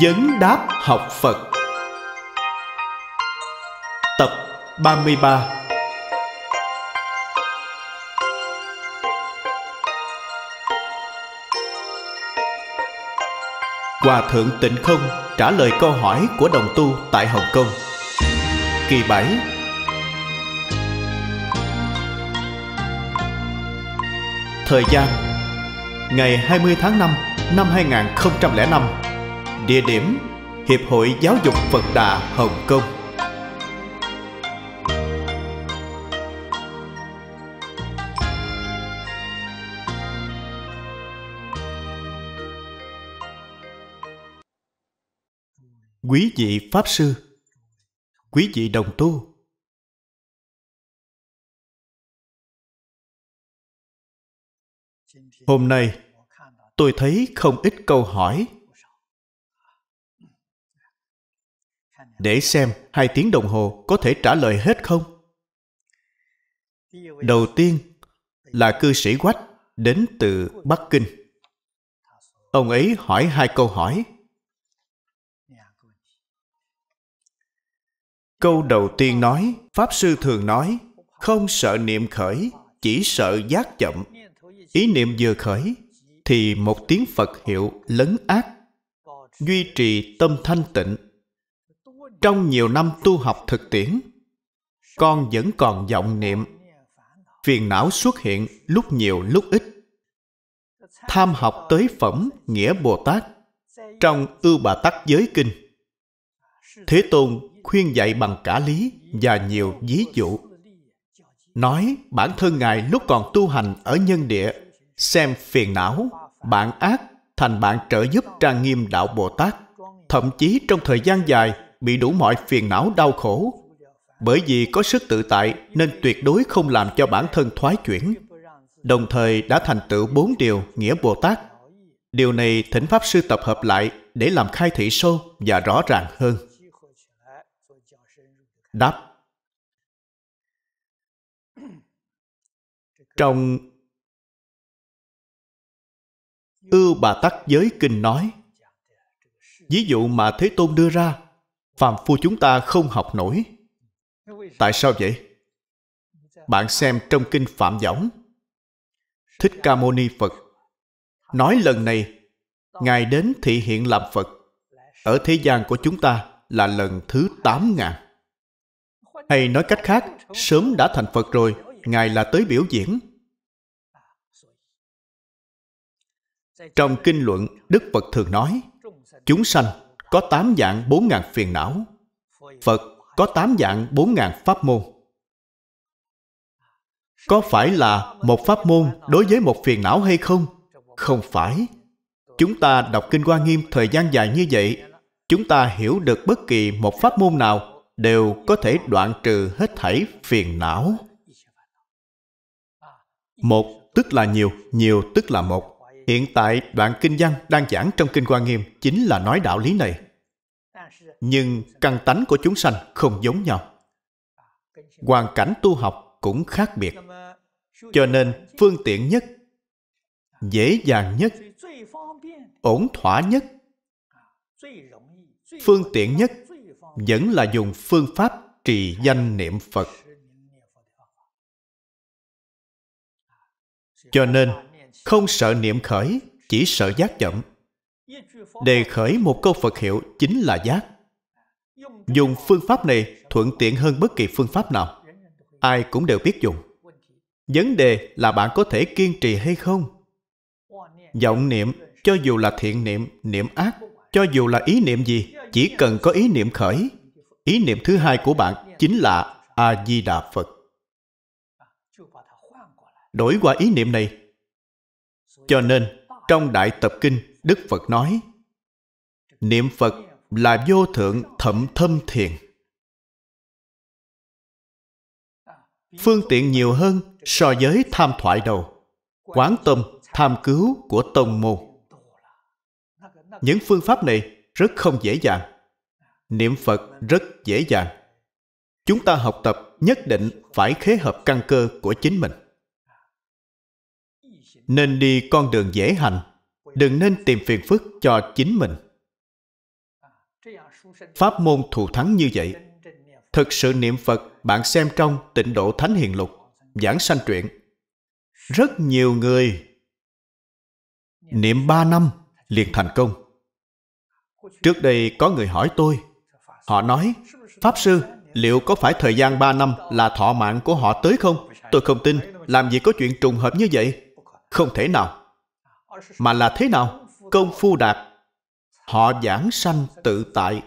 Vấn đáp học Phật. Tập 33 Hòa Thượng Tịnh Không trả lời câu hỏi của đồng tu tại Hồng Kông. Kỳ 7 Thời gian. Ngày 20 tháng 5 năm 2005 Địa điểm, Hiệp hội Giáo dục Phật Đà Hồng Kông. Quý vị Pháp Sư, Quý vị đồng tu. Hôm nay, tôi thấy không ít câu hỏi. Để xem hai tiếng đồng hồ có thể trả lời hết không. Đầu tiên là cư sĩ quách đến từ bắc kinh. Ông ấy hỏi hai câu hỏi. Câu đầu tiên nói, pháp sư thường nói, không sợ niệm khởi, chỉ sợ giác chậm. Ý niệm vừa khởi thì một tiếng phật hiệu lấn ác duy trì tâm thanh tịnh trong nhiều năm tu học thực tiễn, con vẫn còn vọng niệm. Phiền não xuất hiện lúc nhiều lúc ít. Tham học tới phẩm nghĩa bồ tát trong ưu bà tắc giới kinh. Thế tôn khuyên dạy bằng cả lý và nhiều ví dụ. Nói bản thân ngài lúc còn tu hành ở nhân địa, xem phiền não, bạn ác, thành bạn trợ giúp trang nghiêm đạo bồ tát. Thậm chí trong thời gian dài bị đủ mọi phiền não đau khổ. Bởi vì có sức tự tại nên tuyệt đối không làm cho bản thân thoái chuyển. Đồng thời đã thành tựu bốn điều nghĩa bồ tát. Điều này thỉnh pháp sư tập hợp lại để làm khai thị sâu và rõ ràng hơn. Đáp. Trong ưu bà tắc giới kinh nói, ví dụ mà thế tôn đưa ra phàm phu chúng ta không học nổi. Tại sao vậy? Bạn xem trong kinh phạm võng. Thích ca mâu ni phật nói lần này, ngài đến thị hiện làm phật. Ở thế gian của chúng ta là lần thứ tám ngàn. Hay nói cách khác, sớm đã thành phật rồi, ngài là tới biểu diễn. Trong kinh luận, đức phật thường nói, chúng sanh có tám dạng bốn ngàn phiền não. Phật có tám dạng bốn ngàn pháp môn. Có phải là một pháp môn đối với một phiền não hay không? Không phải. Chúng ta đọc Kinh Hoa Nghiêm thời gian dài như vậy, chúng ta hiểu được bất kỳ một pháp môn nào đều có thể đoạn trừ hết thảy phiền não. Một tức là nhiều, nhiều tức là một. Hiện tại đoạn kinh văn đang giảng trong kinh Hoa Nghiêm chính là nói đạo lý này. Nhưng căn tánh của chúng sanh không giống nhau. Hoàn cảnh tu học cũng khác biệt. Cho nên phương tiện nhất, dễ dàng nhất, ổn thỏa nhất, phương tiện nhất vẫn là dùng phương pháp trì danh niệm Phật. Cho nên không sợ niệm khởi, chỉ sợ giác chậm. Đề khởi một câu phật hiệu chính là giác. Dùng phương pháp này thuận tiện hơn bất kỳ phương pháp nào. Ai cũng đều biết dùng. Vấn đề là bạn có thể kiên trì hay không? Vọng niệm, cho dù là thiện niệm niệm ác, cho dù là ý niệm gì, chỉ cần có ý niệm khởi. Ý niệm thứ hai của bạn chính là a di đà phật. Đổi qua ý niệm này cho nên, trong Đại Tập Kinh, Đức Phật nói, Niệm Phật là vô thượng thậm thâm thiền. Phương tiện nhiều hơn so với tham thoại đầu, quán tâm, tham cứu của tông môn. Những phương pháp này rất không dễ dàng. Niệm Phật rất dễ dàng. Chúng ta học tập nhất định phải khế hợp căn cơ của chính mình nên đi con đường dễ hành. Đừng nên tìm phiền phức cho chính mình. Pháp môn thù thắng như vậy, thực sự niệm phật bạn xem trong tịnh độ thánh hiền lục, giảng sanh truyện. Rất nhiều người niệm ba năm liền thành công. Trước đây có người hỏi tôi, họ nói, pháp sư, liệu có phải thời gian ba năm là thọ mạng của họ tới không? Tôi không tin. Làm gì có chuyện trùng hợp như vậy? Không thể nào. Mà là thế nào? Công phu đạt. Họ giảng sanh tự tại.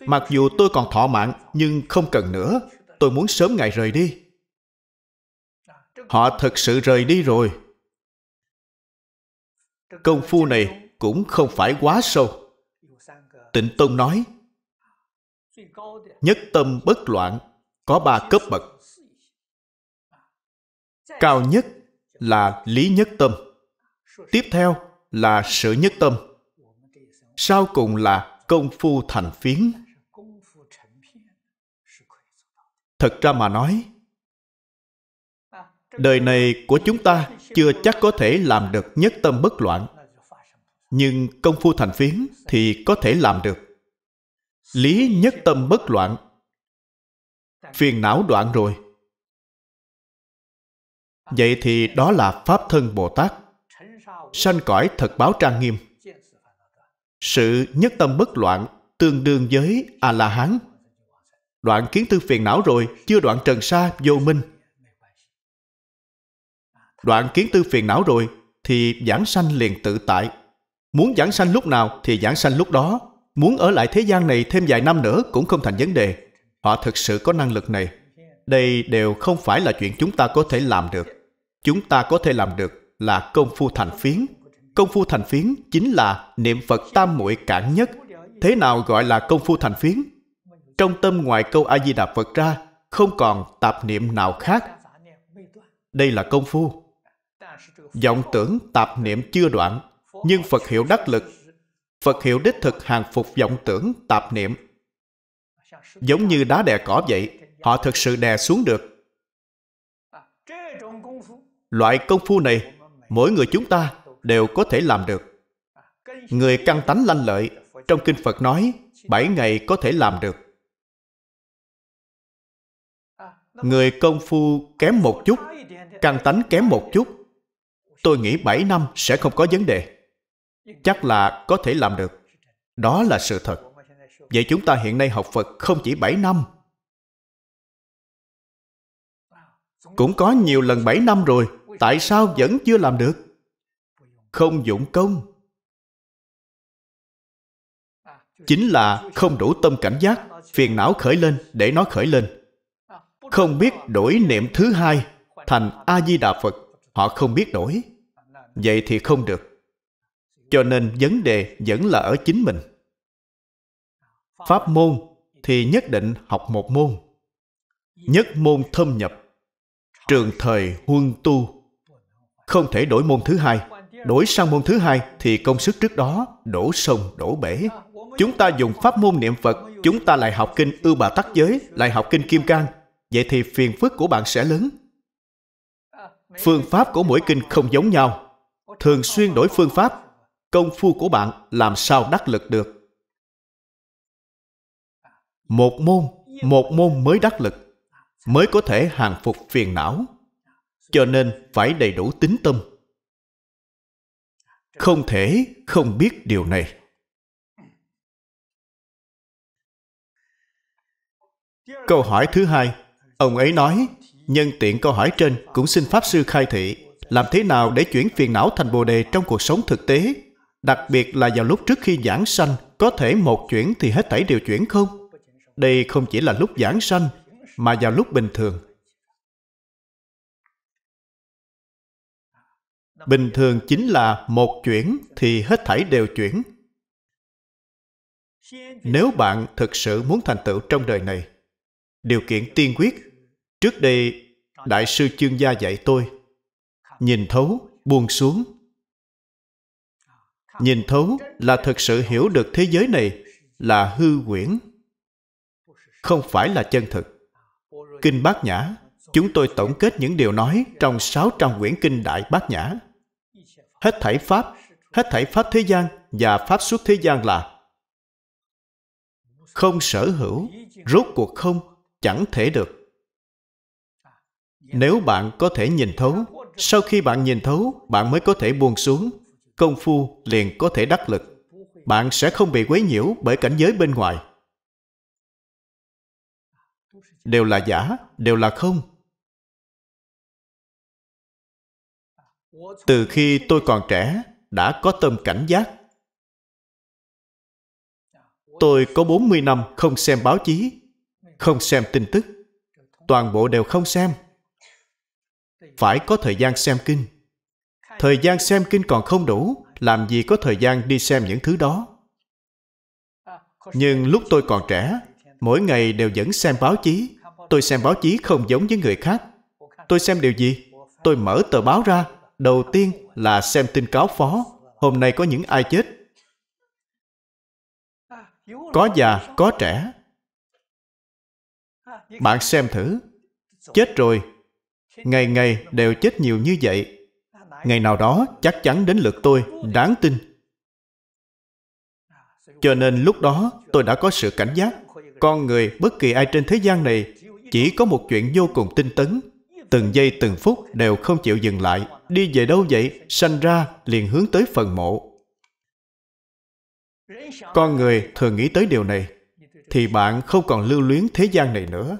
Mặc dù tôi còn thọ mạng, nhưng không cần nữa. Tôi muốn sớm ngày rời đi. Họ thực sự rời đi rồi. Công phu này cũng không phải quá sâu. Tịnh tông nói, nhất tâm bất loạn, có ba cấp bậc. Cao nhất là lý nhất tâm. Tiếp theo là sở nhất tâm. Sau cùng là công phu thành phiến. Thật ra mà nói, đời này của chúng ta chưa chắc có thể làm được nhất tâm bất loạn. Nhưng công phu thành phiến thì có thể làm được. Lý nhất tâm bất loạn. Phiền não đoạn rồi vậy thì đó là pháp thân bồ tát. Sanh cõi thật báo trang nghiêm. Sự nhất tâm bất loạn tương đương với a la hán đoạn kiến tư phiền não rồi, chưa đoạn trần sa vô minh. Đoạn kiến tư phiền não rồi thì giảng sanh liền tự tại. Muốn giảng sanh lúc nào thì giảng sanh lúc đó. Muốn ở lại thế gian này thêm vài năm nữa cũng không thành vấn đề. Họ thực sự có năng lực này. Đây đều không phải là chuyện chúng ta có thể làm được chúng ta có thể làm được là công phu thành phiến. Công phu thành phiến chính là niệm phật tam muội cản nhất. Thế nào gọi là công phu thành phiến? Trong tâm ngoài câu a di đà phật ra, không còn tạp niệm nào khác. Đây là công phu. Vọng tưởng tạp niệm chưa đoạn, nhưng phật hiệu đắc lực. Phật hiệu đích thực hàng phục vọng tưởng tạp niệm. Giống như đá đè cỏ vậy, họ thực sự đè xuống được loại công phu này, mỗi người chúng ta đều có thể làm được. Người căn tánh lanh lợi, trong kinh phật nói, bảy ngày có thể làm được. Người công phu kém một chút, căn tánh kém một chút, tôi nghĩ bảy năm sẽ không có vấn đề. Chắc là có thể làm được. Đó là sự thật. Vậy chúng ta hiện nay học phật không chỉ bảy năm. Cũng có nhiều lần bảy năm rồi tại sao vẫn chưa làm được? Không dụng công. Chính là không đủ tâm cảnh giác, phiền não khởi lên để nó khởi lên. Không biết đổi niệm thứ hai thành a di đà phật, họ không biết đổi. Vậy thì không được. Cho nên vấn đề vẫn là ở chính mình. Pháp môn thì nhất định học một môn. Nhất môn thâm nhập. Trường thời huân tu không thể đổi môn thứ hai. Đổi sang môn thứ hai thì công sức trước đó đổ sông, đổ bể. Chúng ta dùng pháp môn niệm phật, chúng ta lại học kinh ưu bà tắc giới, lại học kinh kim cang. Vậy thì phiền phức của bạn sẽ lớn. Phương pháp của mỗi kinh không giống nhau. Thường xuyên đổi phương pháp, công phu của bạn làm sao đắc lực được? Một môn một môn mới đắc lực, mới có thể hàng phục phiền não cho nên phải đầy đủ tính tâm. Không thể không biết điều này. Câu hỏi thứ hai, ông ấy nói, nhân tiện câu hỏi trên cũng xin pháp sư khai thị, làm thế nào để chuyển phiền não thành bồ đề trong cuộc sống thực tế? Đặc biệt là vào lúc trước khi giảng sanh, có thể một chuyển thì hết thảy đều chuyển không? Đây không chỉ là lúc giảng sanh, mà vào lúc bình thường. Bình thường chính là một chuyển thì hết thảy đều chuyển. Nếu bạn thực sự muốn thành tựu trong đời này, điều kiện tiên quyết, trước đây đại sư chương gia dạy tôi, nhìn thấu, buông xuống. Nhìn thấu là thực sự hiểu được thế giới này là hư quyển không phải là chân thực. Kinh bát nhã, chúng tôi tổng kết những điều nói trong 600 quyển kinh đại bát nhã hết thảy pháp, hết thảy pháp thế gian và pháp xuất thế gian là không sở hữu, rốt cuộc không, chẳng thể được. Nếu bạn có thể nhìn thấu, sau khi bạn nhìn thấu, bạn mới có thể buông xuống, công phu liền có thể đắc lực. Bạn sẽ không bị quấy nhiễu bởi cảnh giới bên ngoài. Đều là giả, đều là không. Từ khi tôi còn trẻ, đã có tâm cảnh giác. Tôi có 40 năm không xem báo chí, không xem tin tức. Toàn bộ đều không xem. Phải có thời gian xem kinh. Thời gian xem kinh còn không đủ, làm gì có thời gian đi xem những thứ đó. Nhưng lúc tôi còn trẻ, mỗi ngày đều vẫn xem báo chí. Tôi xem báo chí không giống với người khác. Tôi xem điều gì? Tôi mở tờ báo ra đầu tiên là xem tin cáo phó. Hôm nay có những ai chết? Có già, có trẻ. Bạn xem thử. Chết rồi. Ngày ngày đều chết nhiều như vậy. Ngày nào đó chắc chắn đến lượt tôi. Đáng tin. Cho nên lúc đó tôi đã có sự cảnh giác. Con người bất kỳ ai trên thế gian này chỉ có một chuyện vô cùng tinh tấn. Từng giây từng phút đều không chịu dừng lại đi về đâu vậy? Sanh ra liền hướng tới phần mộ. Con người thường nghĩ tới điều này, thì bạn không còn lưu luyến thế gian này nữa.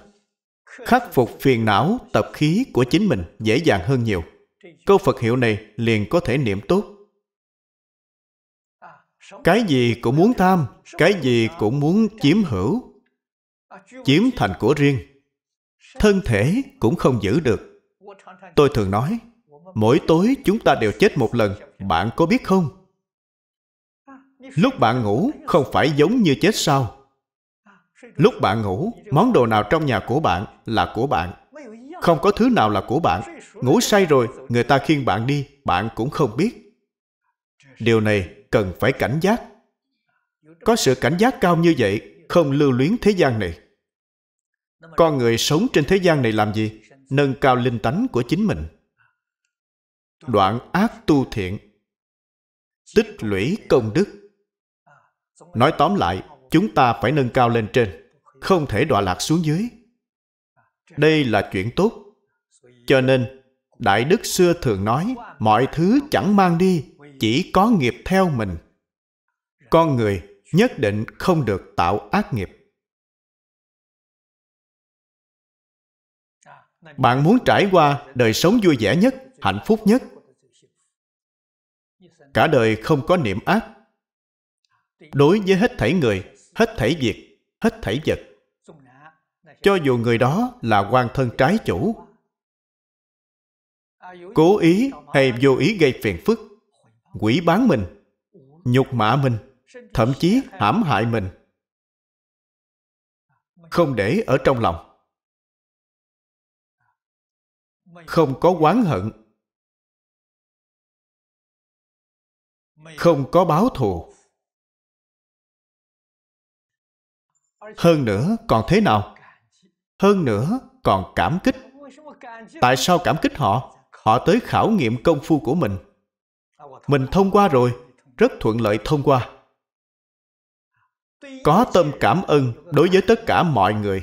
Khắc phục phiền não, tập khí của chính mình dễ dàng hơn nhiều. Câu phật hiệu này liền có thể niệm tốt. Cái gì cũng muốn tham, cái gì cũng muốn chiếm hữu. Chiếm thành của riêng, thân thể cũng không giữ được. Tôi thường nói mỗi tối chúng ta đều chết một lần, bạn có biết không? Lúc bạn ngủ không phải giống như chết sao lúc bạn ngủ, món đồ nào trong nhà của bạn là của bạn. Không có thứ nào là của bạn. Ngủ say rồi, người ta khiêng bạn đi, bạn cũng không biết. Điều này cần phải cảnh giác. Có sự cảnh giác cao như vậy, không lưu luyến thế gian này. Con người sống trên thế gian này làm gì? Nâng cao linh tánh của chính mình đoạn ác tu thiện. Tích lũy công đức. Nói tóm lại, chúng ta phải nâng cao lên trên, không thể đọa lạc xuống dưới. Đây là chuyện tốt. Cho nên, đại đức xưa thường nói, mọi thứ chẳng mang đi, chỉ có nghiệp theo mình. Con người nhất định không được tạo ác nghiệp. Bạn muốn trải qua đời sống vui vẻ nhất, hạnh phúc nhất cả đời không có niệm ác. Đối với hết thảy người, hết thảy việc, hết thảy vật. Cho dù người đó là quan thân trái chủ, cố ý hay vô ý gây phiền phức, quỷ bán mình, nhục mạ mình, thậm chí hãm hại mình. Không để ở trong lòng. Không có oán hận. Không có báo thù. Hơn nữa, còn thế nào? Hơn nữa, còn cảm kích. Tại sao cảm kích họ? Họ tới khảo nghiệm công phu của mình. Mình thông qua rồi, rất thuận lợi thông qua. Có tâm cảm ơn đối với tất cả mọi người.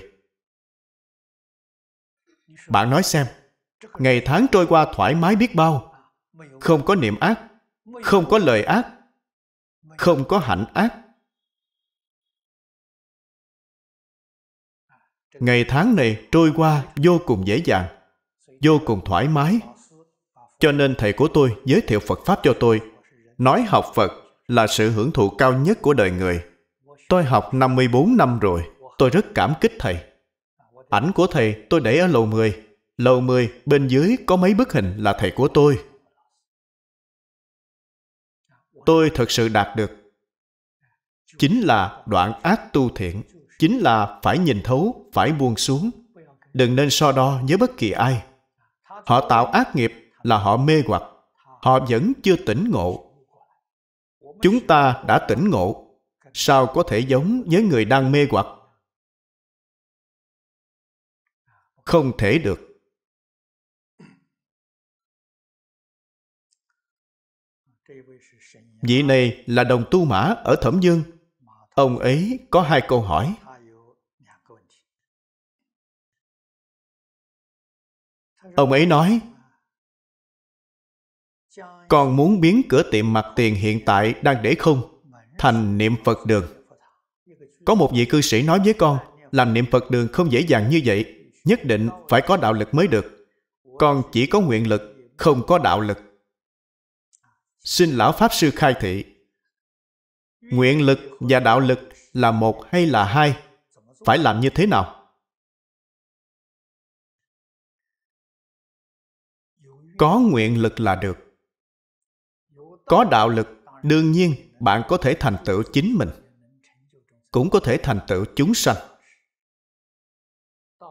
Bạn nói xem, ngày tháng trôi qua thoải mái biết bao, không có niệm ác không có lời ác, không có hạnh ác. Ngày tháng này trôi qua vô cùng dễ dàng, vô cùng thoải mái. Cho nên thầy của tôi giới thiệu phật pháp cho tôi. Nói học phật là sự hưởng thụ cao nhất của đời người. Tôi học 54 năm rồi, tôi rất cảm kích thầy. Ảnh của thầy tôi để ở lầu 10 lầu 10 bên dưới có mấy bức hình là thầy của tôi tôi thật sự đạt được. Chính là đoạn ác tu thiện, chính là phải nhìn thấu, phải buông xuống. Đừng nên so đo với bất kỳ ai. Họ tạo ác nghiệp là họ mê hoặc, họ vẫn chưa tỉnh ngộ. Chúng ta đã tỉnh ngộ, sao có thể giống với người đang mê hoặc? Không thể được. Vị này là đồng tu mã ở thẩm dương. Ông ấy có hai câu hỏi. Ông ấy nói, con muốn biến cửa tiệm mặt tiền hiện tại đang để không thành niệm phật đường. Có một vị cư sĩ nói với con, làm niệm phật đường không dễ dàng như vậy, nhất định phải có đạo lực mới được. Con chỉ có nguyện lực, không có đạo lực xin lão pháp sư khai thị. Nguyện lực và đạo lực là một hay là hai? Phải làm như thế nào? Có nguyện lực là được. Có đạo lực, đương nhiên bạn có thể thành tựu chính mình. Cũng có thể thành tựu chúng sanh.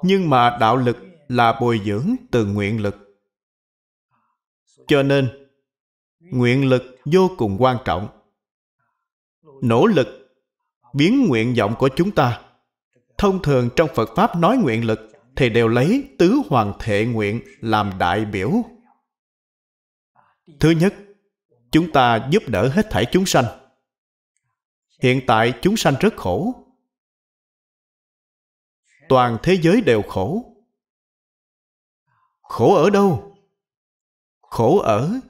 Nhưng mà đạo lực là bồi dưỡng từ nguyện lực. Cho nên nguyện lực vô cùng quan trọng. Nỗ lực biến nguyện vọng của chúng ta. Thông thường trong phật pháp nói nguyện lực thì đều lấy tứ hoàng thệ nguyện làm đại biểu. Thứ nhất, chúng ta giúp đỡ hết thảy chúng sanh. Hiện tại chúng sanh rất khổ. Toàn thế giới đều khổ. Khổ ở đâu? Khổ ở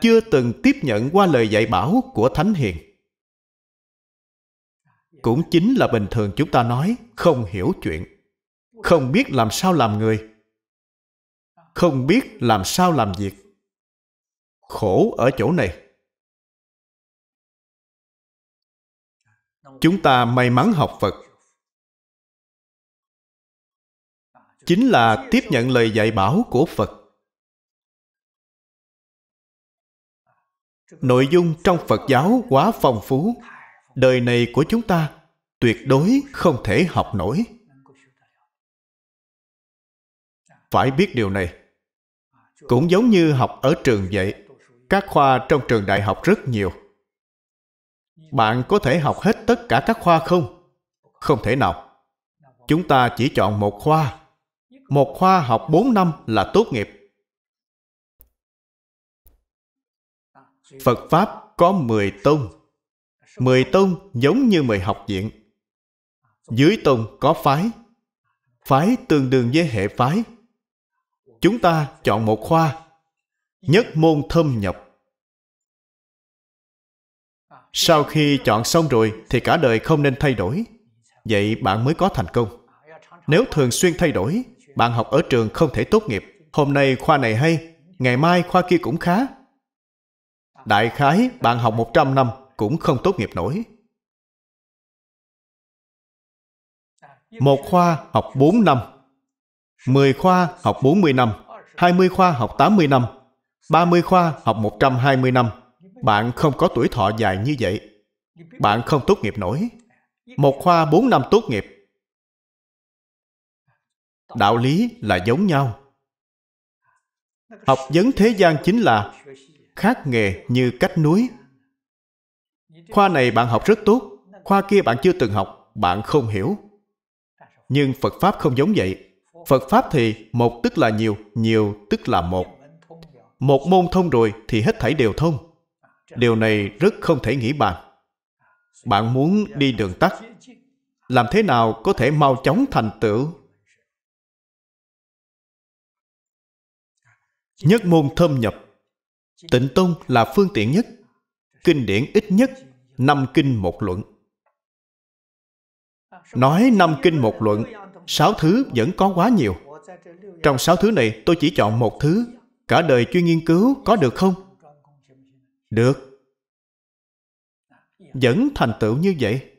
chưa từng tiếp nhận qua lời dạy bảo của thánh hiền. Cũng chính là bình thường chúng ta nói, không hiểu chuyện, không biết làm sao làm người, không biết làm sao làm việc. Khổ ở chỗ này. Chúng ta may mắn học phật. Chính là tiếp nhận lời dạy bảo của phật. Nội dung trong phật giáo quá phong phú. Đời này của chúng ta tuyệt đối không thể học nổi. Phải biết điều này. Cũng giống như học ở trường vậy các khoa trong trường đại học rất nhiều. Bạn có thể học hết tất cả các khoa không? Không thể nào. Chúng ta chỉ chọn một khoa. Một khoa học 4 năm là tốt nghiệp. Phật Pháp có 10 tông. 10 tông giống như 10 học viện. Dưới tông có phái. Phái tương đương với hệ phái. Chúng ta chọn một khoa, Nhất môn thâm nhập. Sau khi chọn xong rồi Thì cả đời không nên thay đổi. Vậy bạn mới có thành công. Nếu thường xuyên thay đổi, Bạn học ở trường không thể tốt nghiệp. Hôm nay khoa này hay, Ngày mai khoa kia cũng khá. Đại khái bạn học 100 năm cũng không tốt nghiệp nổi. Một khoa học 4 năm, 10 khoa học 40 năm, 20 khoa học 80 năm, 30 khoa học 120 năm. Bạn không có tuổi thọ dài như vậy. Bạn không tốt nghiệp nổi. Một khoa 4 năm tốt nghiệp. Đạo lý là giống nhau. Học vấn thế gian chính là khác nghề như cách núi khoa này bạn học rất tốt, khoa kia bạn chưa từng học, bạn không hiểu. Nhưng phật pháp không giống vậy. Phật pháp thì một tức là nhiều nhiều tức là một. Một môn thông rồi thì hết thảy đều thông. Điều này rất không thể nghĩ bàn. Bạn muốn đi đường tắt, làm thế nào có thể mau chóng thành tựu? Nhất môn thâm nhập. Tịnh Tông là phương tiện nhất. Kinh điển ít nhất năm kinh một luận. Nói năm kinh một luận, sáu thứ vẫn có quá nhiều. Trong sáu thứ này tôi chỉ chọn một thứ. Cả đời chuyên nghiên cứu có được không? Được. Vẫn thành tựu như vậy.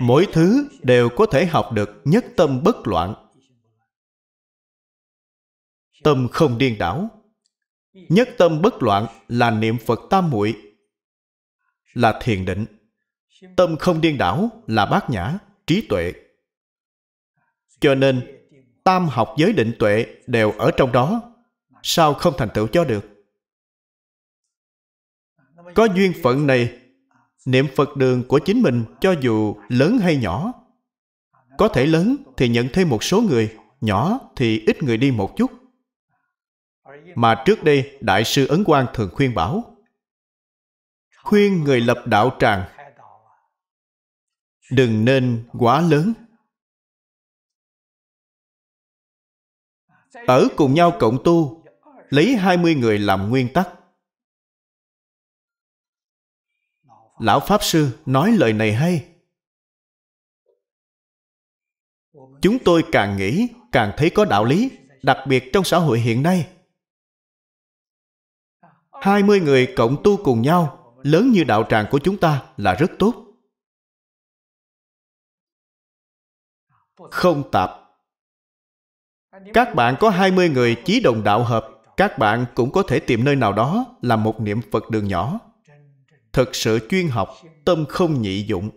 Mỗi thứ đều có thể học được nhất tâm bất loạn. Tâm không điên đảo, nhất tâm bất loạn là niệm phật tam muội, là thiền định. Tâm không điên đảo là bát nhã, trí tuệ. Cho nên, tam học giới định tuệ đều ở trong đó. Sao không thành tựu cho được? Có duyên phận này, niệm phật đường của chính mình cho dù lớn hay nhỏ, có thể lớn thì nhận thêm một số người, nhỏ thì ít người đi một chút mà trước đây, Đại sư Ấn Quang thường khuyên bảo, khuyên người lập đạo tràng. Đừng nên quá lớn. Ở cùng nhau cộng tu, lấy 20 người làm nguyên tắc. Lão pháp sư nói lời này hay. Chúng tôi càng nghĩ, càng thấy có đạo lý, đặc biệt trong xã hội hiện nay. 20 người cộng tu cùng nhau lớn như đạo tràng của chúng ta là rất tốt không tạp các bạn có 20 người chí đồng đạo hợp các bạn cũng có thể tìm nơi nào đó làm một niệm Phật đường nhỏ. Thực sự chuyên học, tâm không nhị dụng.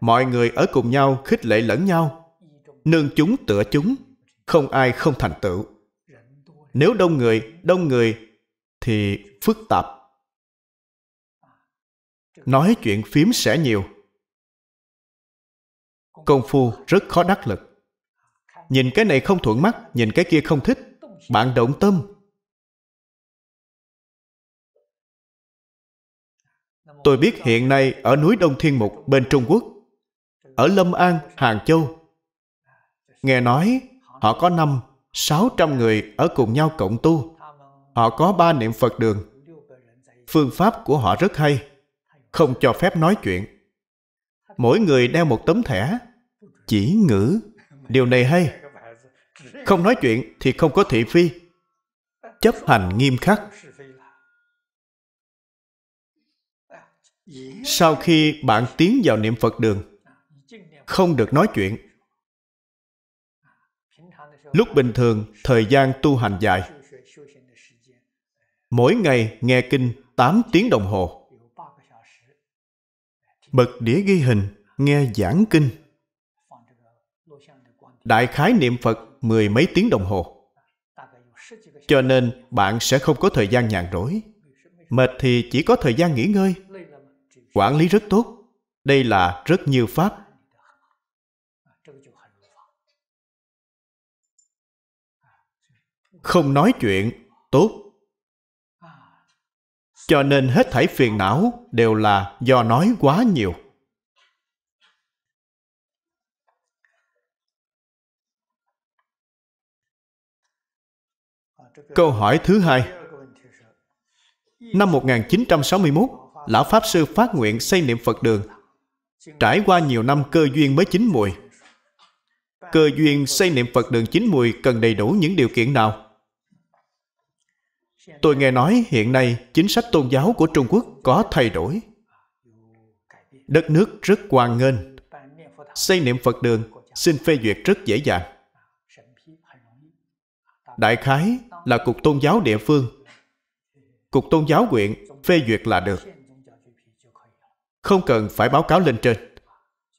Mọi người ở cùng nhau khích lệ lẫn nhau, nương chúng tựa chúng, không ai không thành tựu. Nếu đông người, đông người thì phức tạp. Nói chuyện phím sẽ nhiều. Công phu rất khó đắc lực. Nhìn cái này không thuận mắt, nhìn cái kia không thích, bạn động tâm tôi biết hiện nay ở núi đông thiên mục bên trung quốc ở lâm an hàng châu nghe nói họ có năm sáu trăm người ở cùng nhau cộng tu họ có ba niệm phật đường. Phương pháp của họ rất hay, không cho phép nói chuyện. Mỗi người đeo một tấm thẻ, chỉ ngữ. Điều này hay. Không nói chuyện thì không có thị phi. Chấp hành nghiêm khắc. Sau khi bạn tiến vào niệm phật đường, không được nói chuyện. Lúc bình thường, thời gian tu hành dài mỗi ngày nghe kinh 8 tiếng đồng hồ. Bật đĩa ghi hình nghe giảng kinh. Đại khái niệm phật mười mấy tiếng đồng hồ. Cho nên bạn sẽ không có thời gian nhàn rỗi. Mệt thì chỉ có thời gian nghỉ ngơi. Quản lý rất tốt. Đây là rất nhiều pháp. Không nói chuyện tốt cho nên hết thảy phiền não đều là do nói quá nhiều Câu hỏi thứ hai Năm 1961, Lão Pháp Sư phát nguyện xây niệm Phật đường. Trải qua nhiều năm cơ duyên mới chín mùi. Cơ duyên xây niệm Phật đường chín mùi cần đầy đủ những điều kiện nào? Tôi nghe nói hiện nay chính sách tôn giáo của Trung Quốc có thay đổi. Đất nước rất hoan nghênh. Xây niệm Phật đường, xin phê duyệt rất dễ dàng. Đại khái là cục tôn giáo địa phương cục tôn giáo quyện, phê duyệt là được không cần phải báo cáo lên trên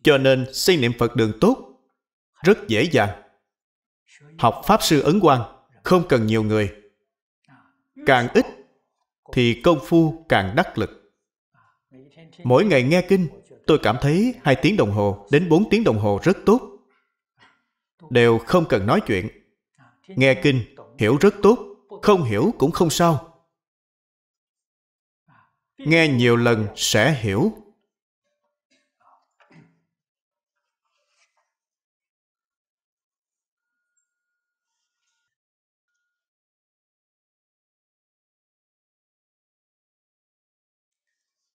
cho nên xây niệm phật đường tốt, rất dễ dàng học pháp sư ấn quang, không cần nhiều người càng ít, thì công phu càng đắc lực. Mỗi ngày nghe kinh, tôi cảm thấy hai tiếng đồng hồ đến bốn tiếng đồng hồ rất tốt. Đều không cần nói chuyện. Nghe kinh, hiểu rất tốt, không hiểu cũng không sao. Nghe nhiều lần sẽ hiểu.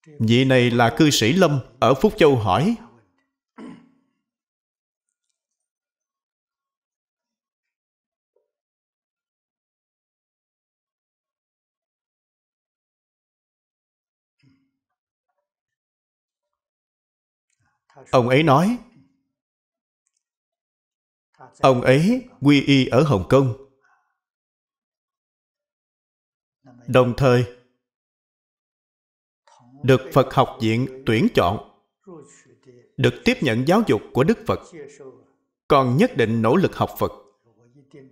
Vị này là cư sĩ lâm, ở phúc châu hỏi. Ông ấy nói, ông ấy quy y ở hồng kông. Đồng thời được phật học viện tuyển chọn, được tiếp nhận giáo dục của đức phật. Còn nhất định nỗ lực học phật,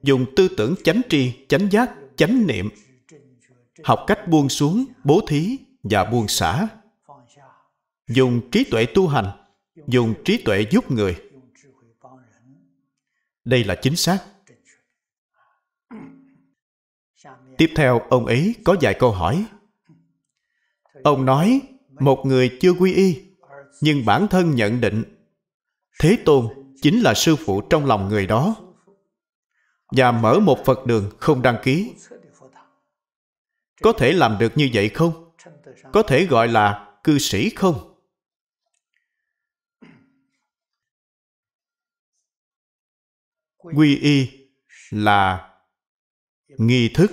dùng tư tưởng chánh tri, chánh giác, chánh niệm, học cách buông xuống bố thí và buông xả. Dùng trí tuệ tu hành, dùng trí tuệ giúp người. Đây là chính xác. Tiếp theo, ông ấy có vài câu hỏi ông nói, một người chưa quy y, nhưng bản thân nhận định. Thế tôn chính là sư phụ trong lòng người đó. Và mở một phật đường không đăng ký. Có thể làm được như vậy không? Có thể gọi là cư sĩ không? Quy y là nghi thức.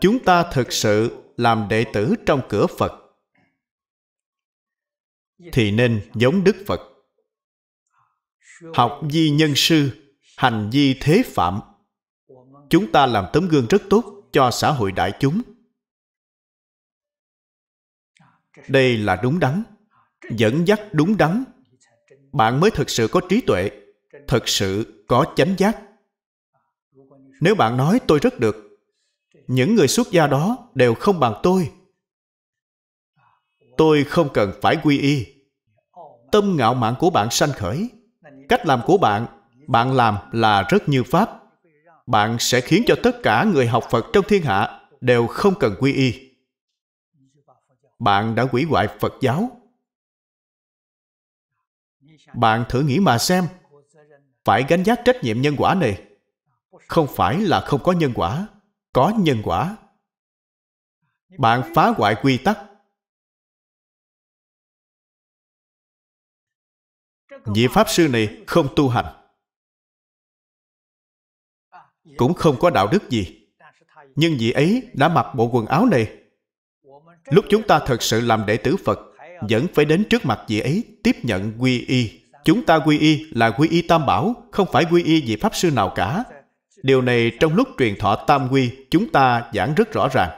Chúng ta thực sự làm đệ tử trong cửa phật. Thì nên giống đức phật. Học di nhân sư, hành di thế phạm. Chúng ta làm tấm gương rất tốt cho xã hội đại chúng. Đây là đúng đắn, dẫn dắt đúng đắn. Bạn mới thực sự có trí tuệ thực sự có chánh giác. Nếu bạn nói tôi rất được những người xuất gia đó đều không bằng tôi. Tôi không cần phải quy y. Tâm ngạo mạn của bạn sanh khởi. Cách làm của bạn bạn làm là rất như pháp. Bạn sẽ khiến cho tất cả người học phật trong thiên hạ đều không cần quy y. Bạn đã hủy hoại phật giáo. Bạn thử nghĩ mà xem, phải gánh giác trách nhiệm nhân quả này. Không phải là không có nhân quả có nhân quả. Bạn phá hoại quy tắc. Vị pháp sư này không tu hành. Cũng không có đạo đức gì. Nhưng vị ấy đã mặc bộ quần áo này. Lúc chúng ta thật sự làm đệ tử phật, vẫn phải đến trước mặt vị ấy tiếp nhận quy y. Chúng ta quy y là quy y tam bảo, không phải quy y vị pháp sư nào cả điều này trong lúc truyền thọ tam quy, chúng ta giảng rất rõ ràng.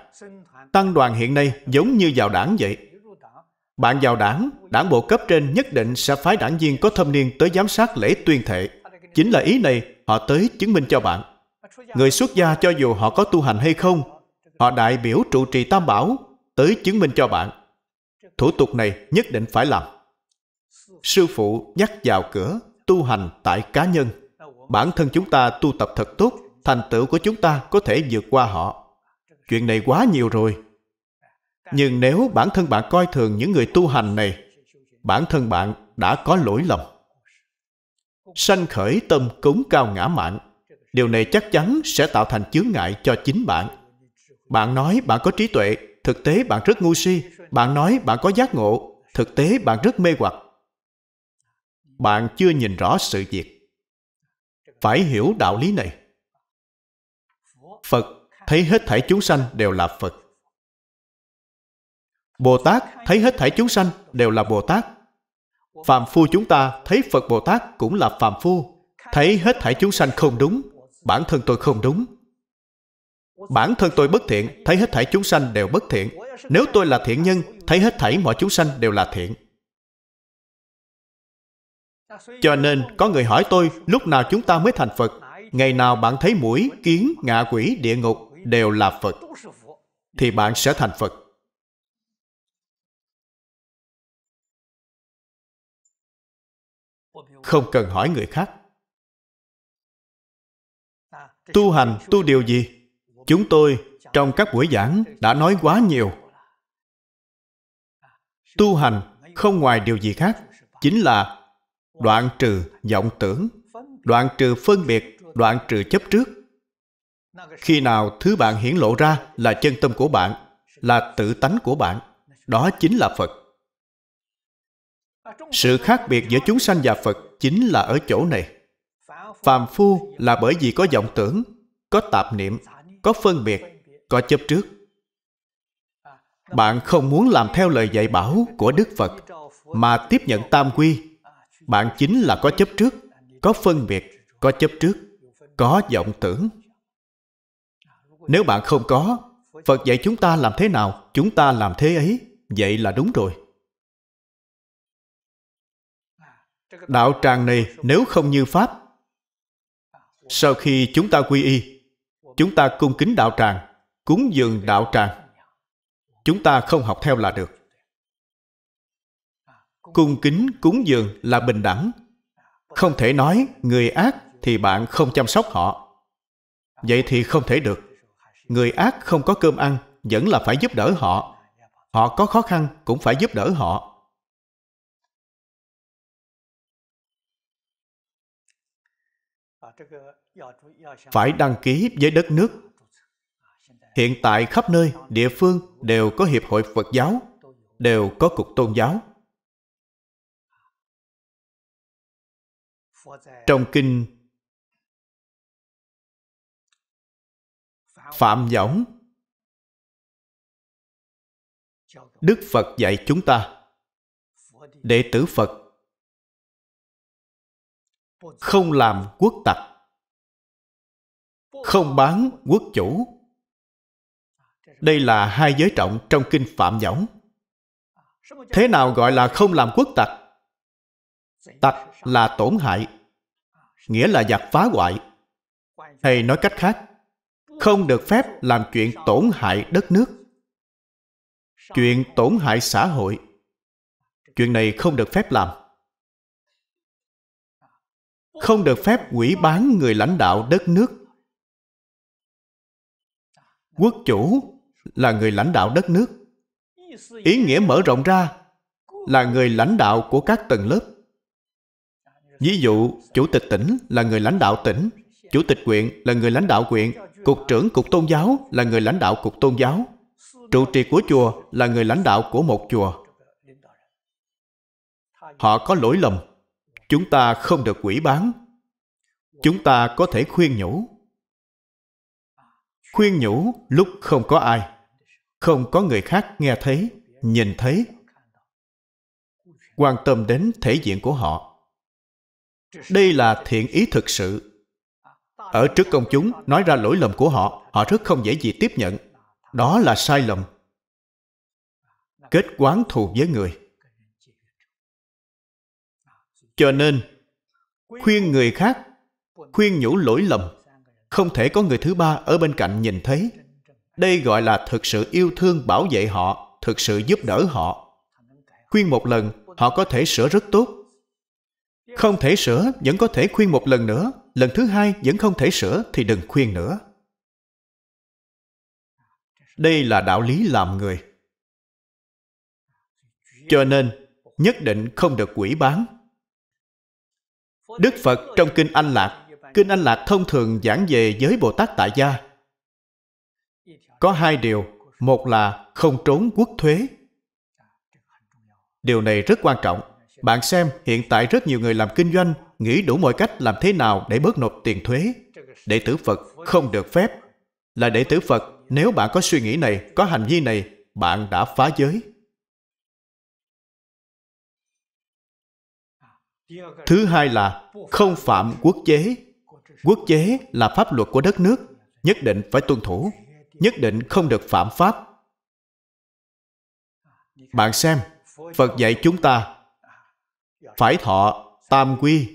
Tăng đoàn hiện nay giống như vào đảng vậy. Bạn vào đảng đảng bộ cấp trên nhất định sẽ phái đảng viên có thâm niên tới giám sát lễ tuyên thệ. Chính là ý này, họ tới chứng minh cho bạn. Người xuất gia cho dù họ có tu hành hay không, họ đại biểu trụ trì tam bảo, tới chứng minh cho bạn. Thủ tục này nhất định phải làm. Sư phụ nhắc vào cửa tu hành tại cá nhân bản thân chúng ta tu tập thật tốt, thành tựu của chúng ta có thể vượt qua họ. Chuyện này quá nhiều rồi. Nhưng nếu bản thân bạn coi thường những người tu hành này, bản thân bạn đã có lỗi lầm. Sanh khởi tâm cúng cao ngã mạn, điều này chắc chắn sẽ tạo thành chướng ngại cho chính bạn. Bạn nói bạn có trí tuệ, thực tế bạn rất ngu si. Bạn nói bạn có giác ngộ, thực tế bạn rất mê hoặc. Bạn chưa nhìn rõ sự việc phải hiểu đạo lý này. Phật thấy hết thảy chúng sanh đều là phật. Bồ tát thấy hết thảy chúng sanh đều là bồ tát phàm phu chúng ta thấy phật bồ tát cũng là phàm phu. Thấy hết thảy chúng sanh không đúng, bản thân tôi không đúng. Bản thân tôi bất thiện, thấy hết thảy chúng sanh đều bất thiện. Nếu tôi là thiện nhân, thấy hết thảy mọi chúng sanh đều là thiện cho nên, có người hỏi tôi, lúc nào chúng ta mới thành phật? Ngày nào bạn thấy mũi, kiến, ngạ quỷ, địa ngục đều là phật, thì bạn sẽ thành phật. Không cần hỏi người khác. Tu hành, tu điều gì? Chúng tôi, trong các buổi giảng, đã nói quá nhiều. Tu hành không ngoài điều gì khác, chính là đoạn trừ vọng tưởng, đoạn trừ phân biệt, đoạn trừ chấp trước. Khi nào thứ bạn hiển lộ ra là chân tâm của bạn, là tự tánh của bạn, đó chính là phật. Sự khác biệt giữa chúng sanh và phật chính là ở chỗ này. Phàm phu là bởi vì có vọng tưởng, có tạp niệm, có phân biệt, có chấp trước. Bạn không muốn làm theo lời dạy bảo của đức phật, mà tiếp nhận tam quy bạn chính là có chấp trước, có phân biệt, có chấp trước, có vọng tưởng. Nếu bạn không có, phật dạy chúng ta làm thế nào, chúng ta làm thế ấy, vậy là đúng rồi. Đạo tràng này nếu không như pháp, sau khi chúng ta quy y, chúng ta cung kính đạo tràng, cúng dường đạo tràng, chúng ta không học theo là được cung kính cúng dường là bình đẳng. Không thể nói người ác thì bạn không chăm sóc họ. Vậy thì không thể được. Người ác không có cơm ăn, vẫn là phải giúp đỡ họ. Họ có khó khăn cũng phải giúp đỡ họ. Phải đăng ký với đất nước. Hiện tại khắp nơi, địa phương đều có hiệp hội phật giáo, đều có cục tôn giáo. Trong kinh phạm võng, đức phật dạy chúng ta đệ tử phật không làm quốc tặc, không bán quốc chủ. Đây là hai giới trọng trong kinh phạm võng. Thế nào gọi là không làm quốc tặc? Tặc là tổn hại nghĩa là giặc phá hoại. Hay nói cách khác, không được phép làm chuyện tổn hại đất nước. Chuyện tổn hại xã hội, chuyện này không được phép làm. Không được phép quỷ bán người lãnh đạo đất nước. Quốc chủ là người lãnh đạo đất nước. Ý nghĩa mở rộng ra là người lãnh đạo của các tầng lớp ví dụ, chủ tịch tỉnh là người lãnh đạo tỉnh, chủ tịch huyện là người lãnh đạo huyện, cục trưởng cục tôn giáo là người lãnh đạo cục tôn giáo, trụ trì của chùa là người lãnh đạo của một chùa. Họ có lỗi lầm, chúng ta không được quỷ bán, chúng ta có thể khuyên nhủ. Khuyên nhủ lúc không có ai, không có người khác nghe thấy, nhìn thấy. Quan tâm đến thể diện của họ đây là thiện ý thực sự. Ở trước công chúng, nói ra lỗi lầm của họ họ rất không dễ gì tiếp nhận. Đó là sai lầm. Kết quán thù với người. Cho nên, khuyên người khác, khuyên nhủ lỗi lầm. Không thể có người thứ ba ở bên cạnh nhìn thấy. Đây gọi là thực sự yêu thương bảo vệ họ, thực sự giúp đỡ họ. Khuyên một lần, họ có thể sửa rất tốt không thể sửa, vẫn có thể khuyên một lần nữa. Lần thứ hai vẫn không thể sửa thì đừng khuyên nữa. Đây là đạo lý làm người. Cho nên, nhất định không được quỷ bán. Đức phật trong kinh anh lạc, kinh anh lạc thông thường giảng về giới bồ tát tại gia. Có hai điều. Một là không trốn quốc thuế. Điều này rất quan trọng bạn xem, hiện tại rất nhiều người làm kinh doanh nghĩ đủ mọi cách làm thế nào để bớt nộp tiền thuế. Đệ tử phật không được phép. Là đệ tử phật, nếu bạn có suy nghĩ này, có hành vi này, bạn đã phá giới. Thứ hai là không phạm quốc chế. Quốc chế là pháp luật của đất nước, nhất định phải tuân thủ, nhất định không được phạm pháp. Bạn xem, phật dạy chúng ta phải thọ tam quy,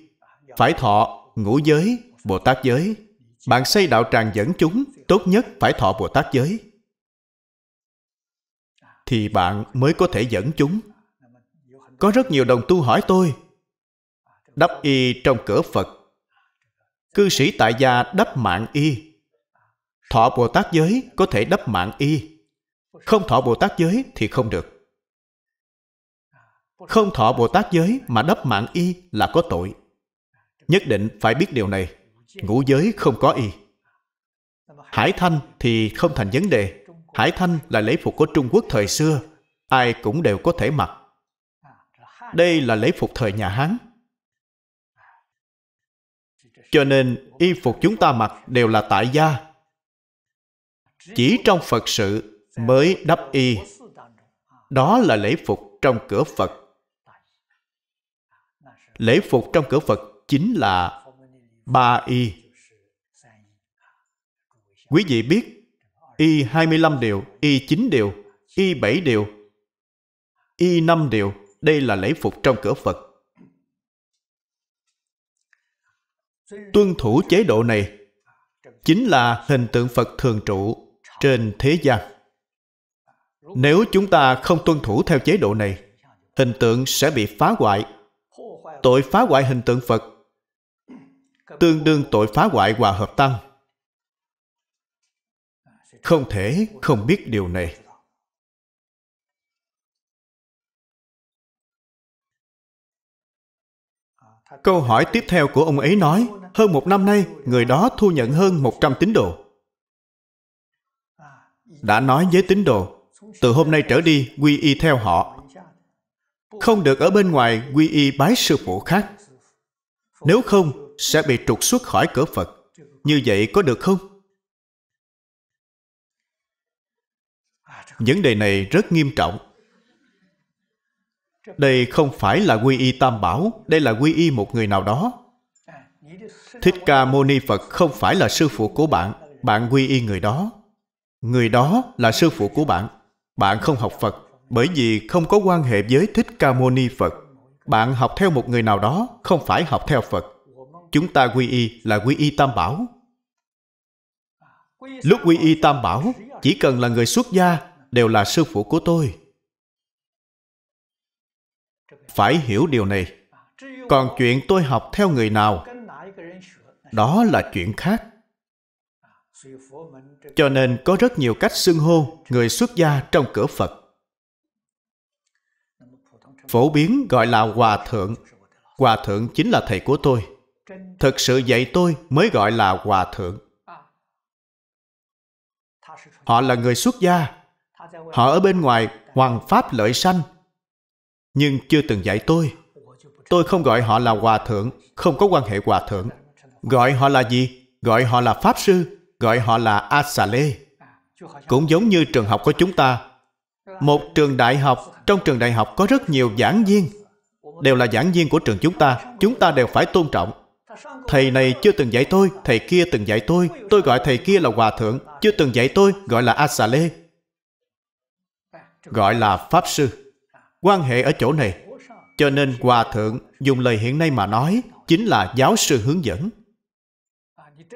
phải thọ ngũ giới bồ tát giới. Bạn xây đạo tràng dẫn chúng, tốt nhất phải thọ bồ tát giới. Thì bạn mới có thể dẫn chúng. Có rất nhiều đồng tu hỏi tôi, đắp y trong cửa phật. Cư sĩ tại gia đắp mạng y. Thọ bồ tát giới có thể đắp mạng y. Không thọ bồ tát giới thì không được không thọ bồ tát giới mà đắp mạng y là có tội. Nhất định phải biết điều này. Ngũ giới không có y. Hải thanh thì không thành vấn đề. Hải thanh là lễ phục của trung quốc thời xưa. Ai cũng đều có thể mặc. Đây là lễ phục thời nhà hán. Cho nên, y phục chúng ta mặc đều là tại gia. Chỉ trong phật sự mới đắp y. Đó là lễ phục trong cửa phật lễ phục trong cửa phật chính là ba y. Quý vị biết, y 25 điều, y 9 điều, y 7 điều, y 5 điều, đây là lễ phục trong cửa phật. Tuân thủ chế độ này chính là hình tượng phật thường trụ trên thế gian. Nếu chúng ta không tuân thủ theo chế độ này, hình tượng sẽ bị phá hoại tội phá hoại hình tượng Phật tương đương tội phá hoại hòa hợp tăng. Không thể không biết điều này. Câu hỏi tiếp theo của ông ấy nói, hơn một năm nay, người đó thu nhận hơn 100 tín đồ. Đã nói với tín đồ, từ hôm nay trở đi, quy y theo họ, không được ở bên ngoài quy y bái sư phụ khác. Nếu không, sẽ bị trục xuất khỏi cửa Phật. Như vậy có được không? Vấn đề này rất nghiêm trọng. Đây không phải là quy y tam bảo, đây là quy y một người nào đó. Thích Ca Mâu Ni Phật không phải là sư phụ của bạn, bạn quy y người đó. Người đó là sư phụ của bạn. Bạn không học Phật bởi vì không có quan hệ với Thích Ca Mâu Ni Phật. Bạn học theo một người nào đó, không phải học theo Phật. Chúng ta quy y là quy y tam bảo. Lúc quy y tam bảo, chỉ cần là người xuất gia, đều là sư phụ của tôi. Phải hiểu điều này. Còn chuyện tôi học theo người nào, đó là chuyện khác. Cho nên có rất nhiều cách xưng hô người xuất gia trong cửa Phật. Phổ biến gọi là Hòa Thượng. Hòa Thượng chính là thầy của tôi. Thực sự dạy tôi mới gọi là Hòa Thượng. Họ là người xuất gia. Họ ở bên ngoài hoàng pháp lợi sanh. Nhưng chưa từng dạy tôi. Tôi không gọi họ là Hòa Thượng, không có quan hệ Hòa Thượng. Gọi họ là gì? Gọi họ là Pháp Sư, gọi họ là a sa lê. Cũng giống như trường học của chúng ta. Một trường đại học, trong trường đại học có rất nhiều giảng viên. Đều là giảng viên của trường chúng ta, chúng ta đều phải tôn trọng. Thầy này chưa từng dạy tôi, thầy kia từng dạy tôi, tôi gọi thầy kia là Hòa Thượng, chưa từng dạy tôi, gọi là Asale. Gọi là Pháp Sư. Quan hệ ở chỗ này. Cho nên Hòa Thượng dùng lời hiện nay mà nói chính là giáo sư hướng dẫn.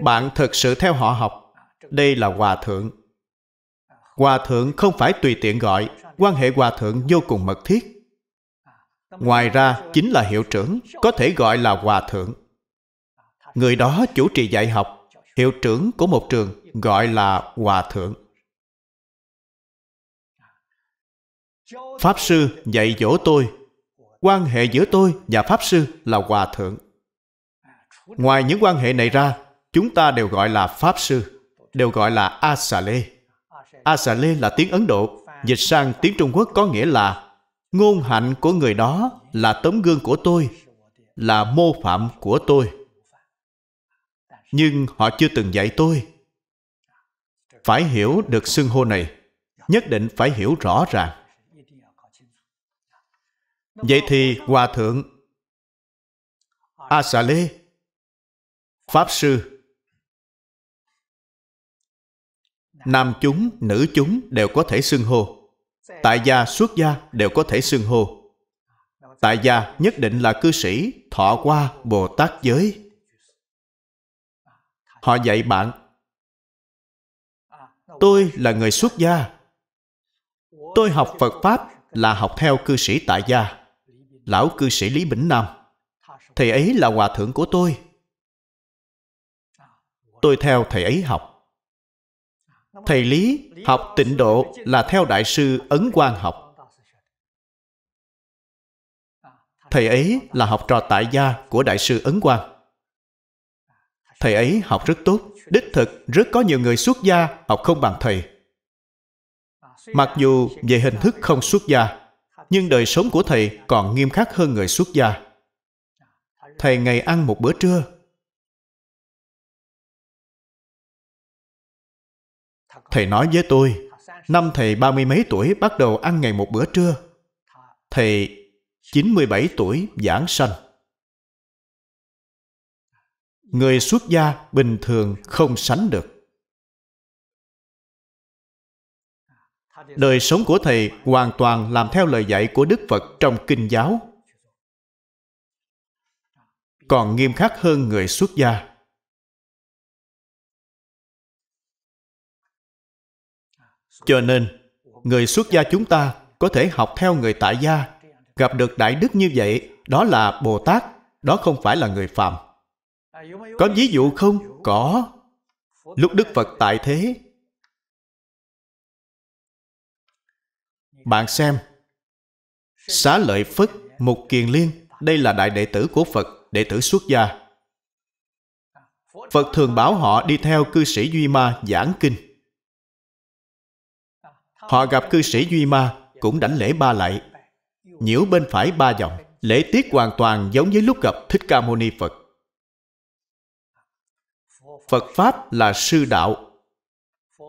Bạn thực sự theo họ học. Đây là Hòa Thượng. Hòa Thượng không phải tùy tiện gọi, quan hệ Hòa Thượng vô cùng mật thiết. Ngoài ra, chính là hiệu trưởng, có thể gọi là Hòa Thượng. Người đó chủ trì dạy học, hiệu trưởng của một trường gọi là Hòa Thượng. Pháp Sư dạy dỗ tôi. Quan hệ giữa tôi và Pháp Sư là Hòa Thượng. Ngoài những quan hệ này ra, chúng ta đều gọi là Pháp Sư, đều gọi là a sa lê. Asale. lê là tiếng Ấn Độ, dịch sang tiếng Trung Quốc có nghĩa là ngôn hạnh của người đó là tấm gương của tôi, là mô phạm của tôi. Nhưng họ chưa từng dạy tôi. Phải hiểu được xưng hô này, nhất định phải hiểu rõ ràng. Vậy thì Hòa Thượng Asale Pháp Sư nam chúng, nữ chúng đều có thể xưng hô. Tại gia, xuất gia đều có thể xưng hô. Tại gia nhất định là cư sĩ, thọ qua, Bồ Tát giới. Họ dạy bạn, tôi là người xuất gia. Tôi học Phật Pháp là học theo cư sĩ tại gia, lão cư sĩ Lý Bỉnh Nam. Thầy ấy là hòa thượng của tôi. Tôi theo thầy ấy học. Thầy Lý học tịnh độ là theo Đại sư Ấn Quang học. Thầy ấy là học trò tại gia của Đại sư Ấn Quang. Thầy ấy học rất tốt, đích thực rất có nhiều người xuất gia học không bằng thầy. Mặc dù về hình thức không xuất gia, nhưng đời sống của thầy còn nghiêm khắc hơn người xuất gia. Thầy ngày ăn một bữa trưa Thầy nói với tôi, năm thầy ba mươi mấy tuổi bắt đầu ăn ngày một bữa trưa. Thầy 97 tuổi giảng sanh. Người xuất gia bình thường không sánh được. Đời sống của thầy hoàn toàn làm theo lời dạy của Đức Phật trong Kinh giáo. Còn nghiêm khắc hơn người xuất gia. Cho nên, người xuất gia chúng ta có thể học theo người tại gia. Gặp được đại đức như vậy, đó là Bồ Tát, đó không phải là người phàm. Có ví dụ không? Có. Lúc Đức Phật tại thế, bạn xem, Xá lợi Phất, Mục Kiền Liên, đây là đại đệ tử của Phật, đệ tử xuất gia. Phật thường bảo họ đi theo cư sĩ Duy Ma giảng kinh. Họ gặp cư sĩ Duy Ma cũng đảnh lễ ba lạy. Nhiễu bên phải ba dòng, lễ tiết hoàn toàn giống với lúc gặp Thích Ca Mâu Ni Phật. Phật Pháp là sư đạo.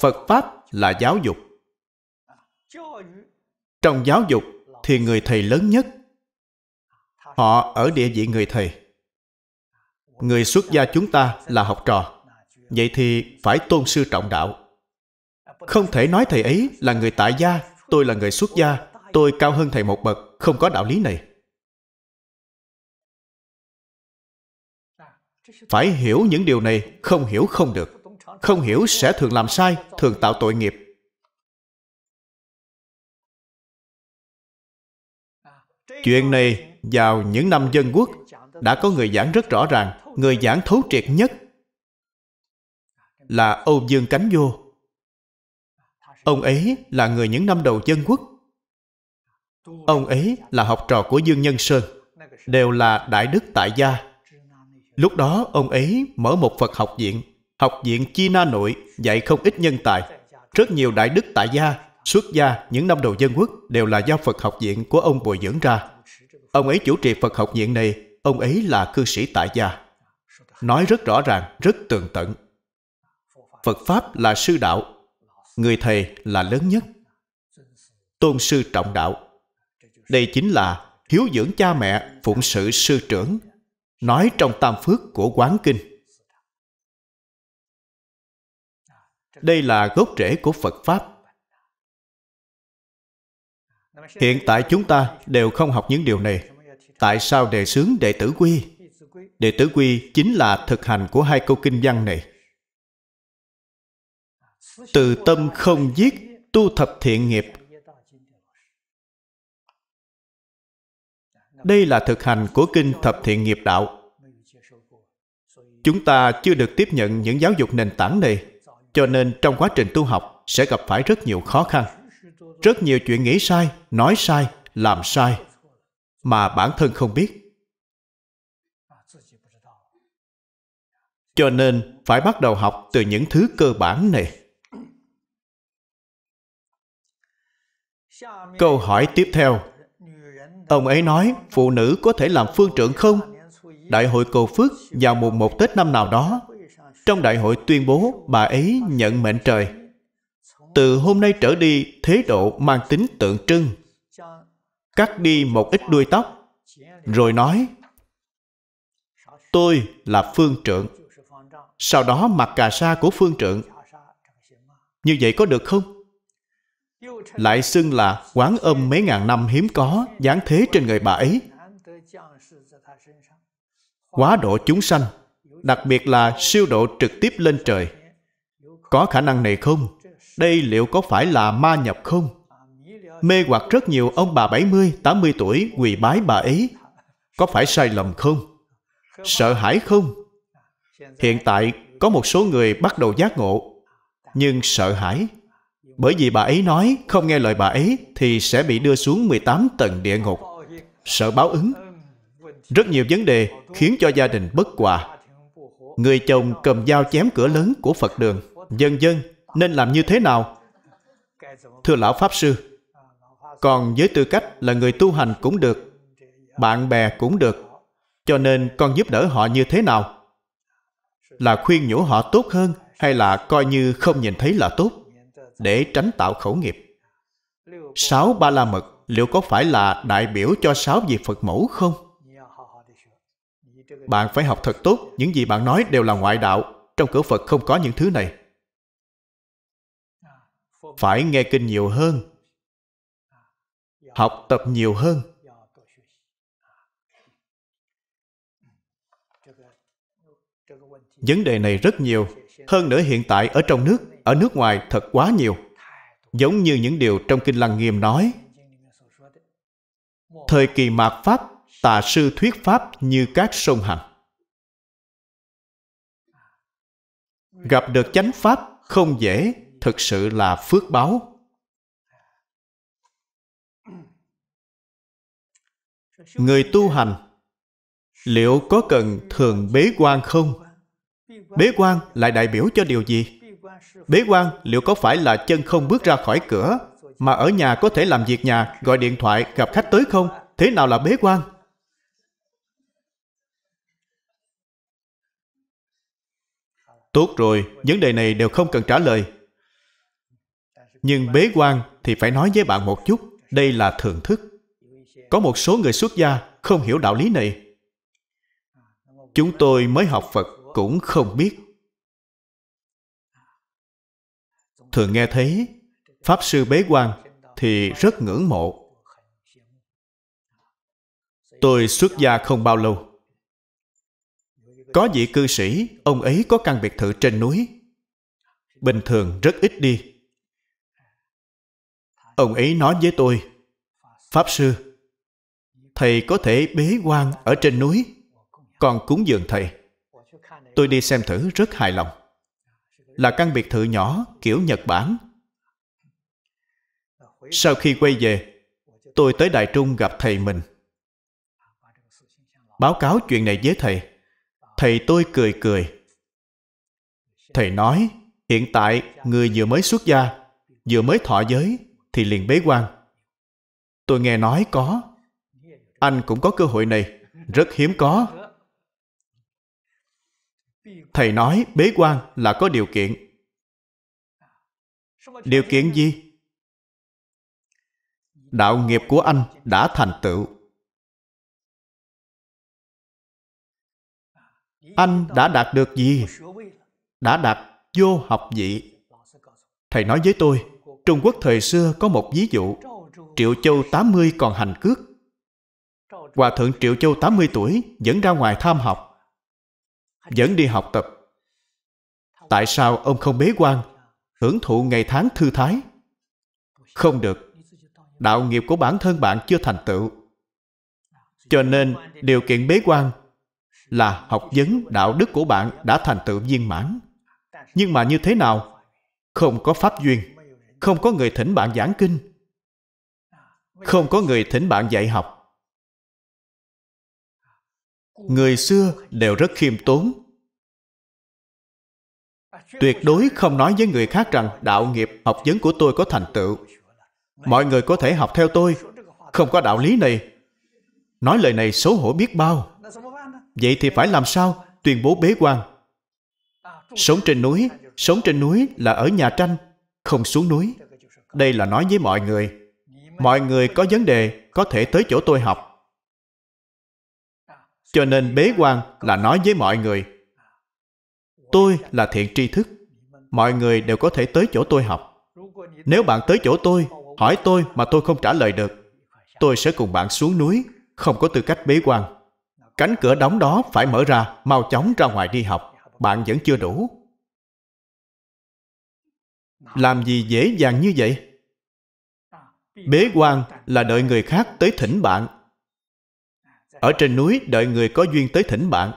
Phật Pháp là giáo dục. Trong giáo dục thì người thầy lớn nhất. Họ ở địa vị người thầy. Người xuất gia chúng ta là học trò. Vậy thì phải tôn sư trọng đạo. Không thể nói thầy ấy là người tại gia, tôi là người xuất gia, tôi cao hơn thầy một bậc, không có đạo lý này. Phải hiểu những điều này, không hiểu không được. Không hiểu sẽ thường làm sai, thường tạo tội nghiệp. Chuyện này vào những năm dân quốc đã có người giảng rất rõ ràng, người giảng thấu triệt nhất là Âu Dương Cánh Vô. Ông ấy là người những năm đầu dân quốc. Ông ấy là học trò của Dương Nhân Sơn, đều là đại đức tại gia. Lúc đó ông ấy mở một Phật học viện, học viện Chi Na Nội dạy không ít nhân tài. Rất nhiều đại đức tại gia, xuất gia những năm đầu dân quốc đều là do Phật học viện của ông bồi dưỡng ra. Ông ấy chủ trì Phật học viện này, ông ấy là cư sĩ tại gia. Nói rất rõ ràng, rất tường tận. Phật Pháp là sư đạo, người thầy là lớn nhất. Tôn sư trọng đạo. Đây chính là hiếu dưỡng cha mẹ, phụng sự sư trưởng, nói trong tam phước của quán kinh. Đây là gốc rễ của Phật Pháp. Hiện tại chúng ta đều không học những điều này. Tại sao đề xướng đệ tử quy? Đệ tử quy chính là thực hành của hai câu kinh văn này. Từ tâm không giết, tu thập thiện nghiệp. Đây là thực hành của kinh thập thiện nghiệp đạo. Chúng ta chưa được tiếp nhận những giáo dục nền tảng này, cho nên trong quá trình tu học sẽ gặp phải rất nhiều khó khăn. Rất nhiều chuyện nghĩ sai, nói sai, làm sai, mà bản thân không biết. Cho nên phải bắt đầu học từ những thứ cơ bản này. Câu hỏi tiếp theo. Ông ấy nói phụ nữ có thể làm phương trưởng không? Đại hội cầu phước vào mùng một Tết năm nào đó. Trong đại hội tuyên bố bà ấy nhận mệnh trời. Từ hôm nay trở đi, thế độ mang tính tượng trưng. Cắt đi một ít đuôi tóc, rồi nói Tôi là phương trượng. Sau đó mặc cà sa của phương trượng. Như vậy có được không? Lại xưng là quán âm mấy ngàn năm hiếm có dáng thế trên người bà ấy. Quá độ chúng sanh đặc biệt là siêu độ trực tiếp lên trời. Có khả năng này không? Đây liệu có phải là ma nhập không? Mê hoặc rất nhiều ông bà 70, 80 tuổi quỳ bái bà ấy. Có phải sai lầm không? Sợ hãi không? Hiện tại có một số người bắt đầu giác ngộ nhưng sợ hãi bởi vì bà ấy nói không nghe lời bà ấy thì sẽ bị đưa xuống 18 tầng địa ngục. Sợ báo ứng. Rất nhiều vấn đề khiến cho gia đình bất hòa. Người chồng cầm dao chém cửa lớn của Phật đường. Dân dân nên làm như thế nào? Thưa Lão Pháp Sư, còn với tư cách là người tu hành cũng được, bạn bè cũng được, cho nên con giúp đỡ họ như thế nào? Là khuyên nhủ họ tốt hơn hay là coi như không nhìn thấy là tốt? Để tránh tạo khẩu nghiệp. Sáu ba la mật liệu có phải là đại biểu cho sáu vị Phật mẫu không? Bạn phải học thật tốt, những gì bạn nói đều là ngoại đạo. Trong cửa Phật không có những thứ này. Phải nghe kinh nhiều hơn. Học tập nhiều hơn. Vấn đề này rất nhiều. Hơn nữa hiện tại ở trong nước ở nước ngoài thật quá nhiều. Giống như những điều trong Kinh Lăng Nghiêm nói. Thời kỳ mạt Pháp, tà sư thuyết Pháp như các sông Hằng. Gặp được chánh Pháp không dễ, thực sự là phước báo. Người tu hành liệu có cần thường bế quan không bế quan lại đại biểu cho điều gì bế quan liệu có phải là chân không bước ra khỏi cửa mà ở nhà có thể làm việc nhà gọi điện thoại gặp khách tới không? Thế nào là bế quan? Tốt rồi vấn đề này đều không cần trả lời. Nhưng bế quan thì phải nói với bạn một chút đây là thưởng thức. Có một số người xuất gia không hiểu đạo lý này. Chúng tôi mới học phật cũng không biết thường nghe thấy. Pháp sư bế quan thì rất ngưỡng mộ. Tôi xuất gia không bao lâu. Có vị cư sĩ, ông ấy có căn biệt thự trên núi. Bình thường rất ít đi. Ông ấy nói với tôi, pháp sư, thầy có thể bế quan ở trên núi, còn cúng dường thầy. Tôi đi xem thử rất hài lòng là căn biệt thự nhỏ, kiểu nhật bản. Sau khi quay về, tôi tới đại trung gặp thầy mình. Báo cáo chuyện này với thầy. Thầy tôi cười cười. Thầy nói, hiện tại người vừa mới xuất gia, vừa mới thọ giới thì liền bế quan. Tôi nghe nói có. Anh cũng có cơ hội này, rất hiếm có thầy nói bế quan là có điều kiện. Điều kiện gì? Đạo nghiệp của anh đã thành tựu. Anh đã đạt được gì? Đã đạt vô học vị. Thầy nói với tôi, trung quốc thời xưa có một ví dụ, triệu châu 80 còn hành cước. Hòa thượng triệu châu 80 tuổi dẫn ra ngoài tham học vẫn đi học tập. Tại sao ông không bế quan, hưởng thụ ngày tháng thư thái? Không được. Đạo nghiệp của bản thân bạn chưa thành tựu. Cho nên, điều kiện bế quan là học vấn đạo đức của bạn đã thành tựu viên mãn. Nhưng mà như thế nào? Không có pháp duyên. Không có người thỉnh bạn giảng kinh. Không có người thỉnh bạn dạy học người xưa đều rất khiêm tốn. Tuyệt đối không nói với người khác rằng đạo nghiệp, học vấn của tôi có thành tựu. Mọi người có thể học theo tôi. Không có đạo lý này. Nói lời này xấu hổ biết bao. Vậy thì phải làm sao? Tuyên bố bế quan. Sống trên núi. Sống trên núi là ở nhà tranh, không xuống núi. Đây là nói với mọi người. Mọi người có vấn đề, có thể tới chỗ tôi học cho nên bế quan là nói với mọi người, tôi là thiện tri thức. Mọi người đều có thể tới chỗ tôi học. Nếu bạn tới chỗ tôi, hỏi tôi mà tôi không trả lời được, tôi sẽ cùng bạn xuống núi, không có tư cách bế quan. Cánh cửa đóng đó phải mở ra, mau chóng ra ngoài đi học. Bạn vẫn chưa đủ. Làm gì dễ dàng như vậy? Bế quan là đợi người khác tới thỉnh bạn ở trên núi đợi người có duyên tới thỉnh bạn.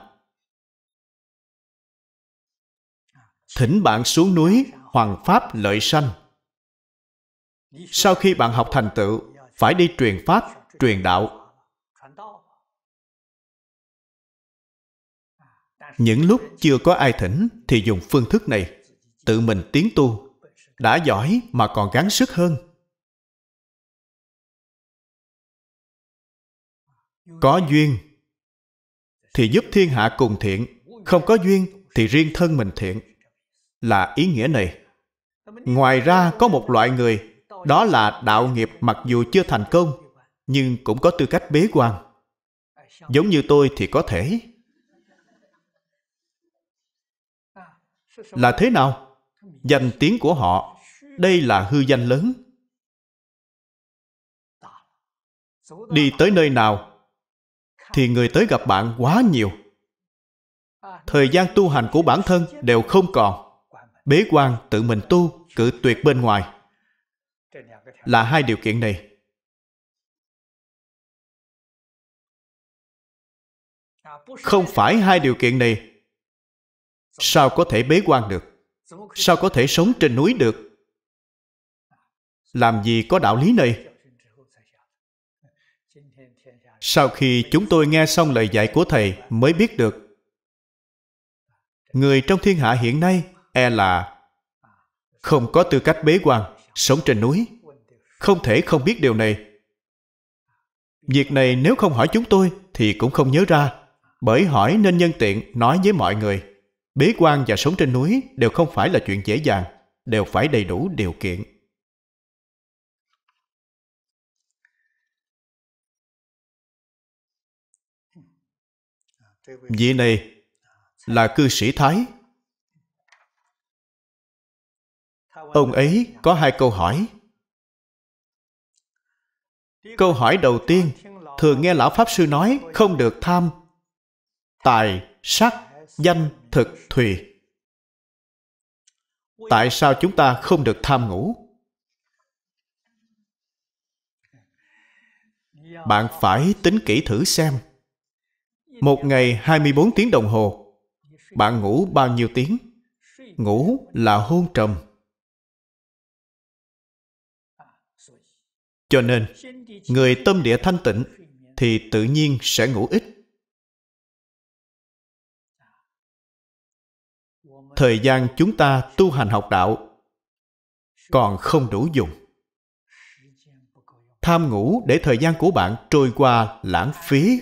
Thỉnh bạn xuống núi hoàng pháp lợi sanh. Sau khi bạn học thành tựu, phải đi truyền pháp, truyền đạo. Những lúc chưa có ai thỉnh thì dùng phương thức này, tự mình tiến tu. Đã giỏi mà còn gắng sức hơn. Có duyên thì giúp thiên hạ cùng thiện, không có duyên thì riêng thân mình thiện. Là ý nghĩa này. Ngoài ra có một loại người, đó là đạo nghiệp mặc dù chưa thành công, nhưng cũng có tư cách bế quan. Giống như tôi thì có thể. Là thế nào? Danh tiếng của họ. Đây là hư danh lớn. Đi tới nơi nào thì người tới gặp bạn quá nhiều. Thời gian tu hành của bản thân đều không còn. Bế quan tự mình tu cự tuyệt bên ngoài. Là hai điều kiện này. Không phải hai điều kiện này. Sao có thể bế quan được? Sao có thể sống trên núi được? Làm gì có đạo lý này? Sau khi chúng tôi nghe xong lời dạy của thầy, mới biết được. Người trong thiên hạ hiện nay e là không có tư cách bế quan, sống trên núi. Không thể không biết điều này. Việc này nếu không hỏi chúng tôi thì cũng không nhớ ra, bởi hỏi nên nhân tiện nói với mọi người. Bế quan và sống trên núi đều không phải là chuyện dễ dàng, đều phải đầy đủ điều kiện. Vị này là cư sĩ thái. Ông ấy có hai câu hỏi. Câu hỏi đầu tiên, thường nghe lão pháp sư nói không được tham tài, sắc, danh, thực, thùy. Tại sao chúng ta không được tham ngủ bạn phải tính kỹ thử xem một ngày 24 tiếng đồng hồ. Bạn ngủ bao nhiêu tiếng? Ngủ là hôn trầm. Cho nên, người tâm địa thanh tịnh thì tự nhiên sẽ ngủ ít. Thời gian chúng ta tu hành học đạo còn không đủ dùng. Tham ngủ để thời gian của bạn trôi qua lãng phí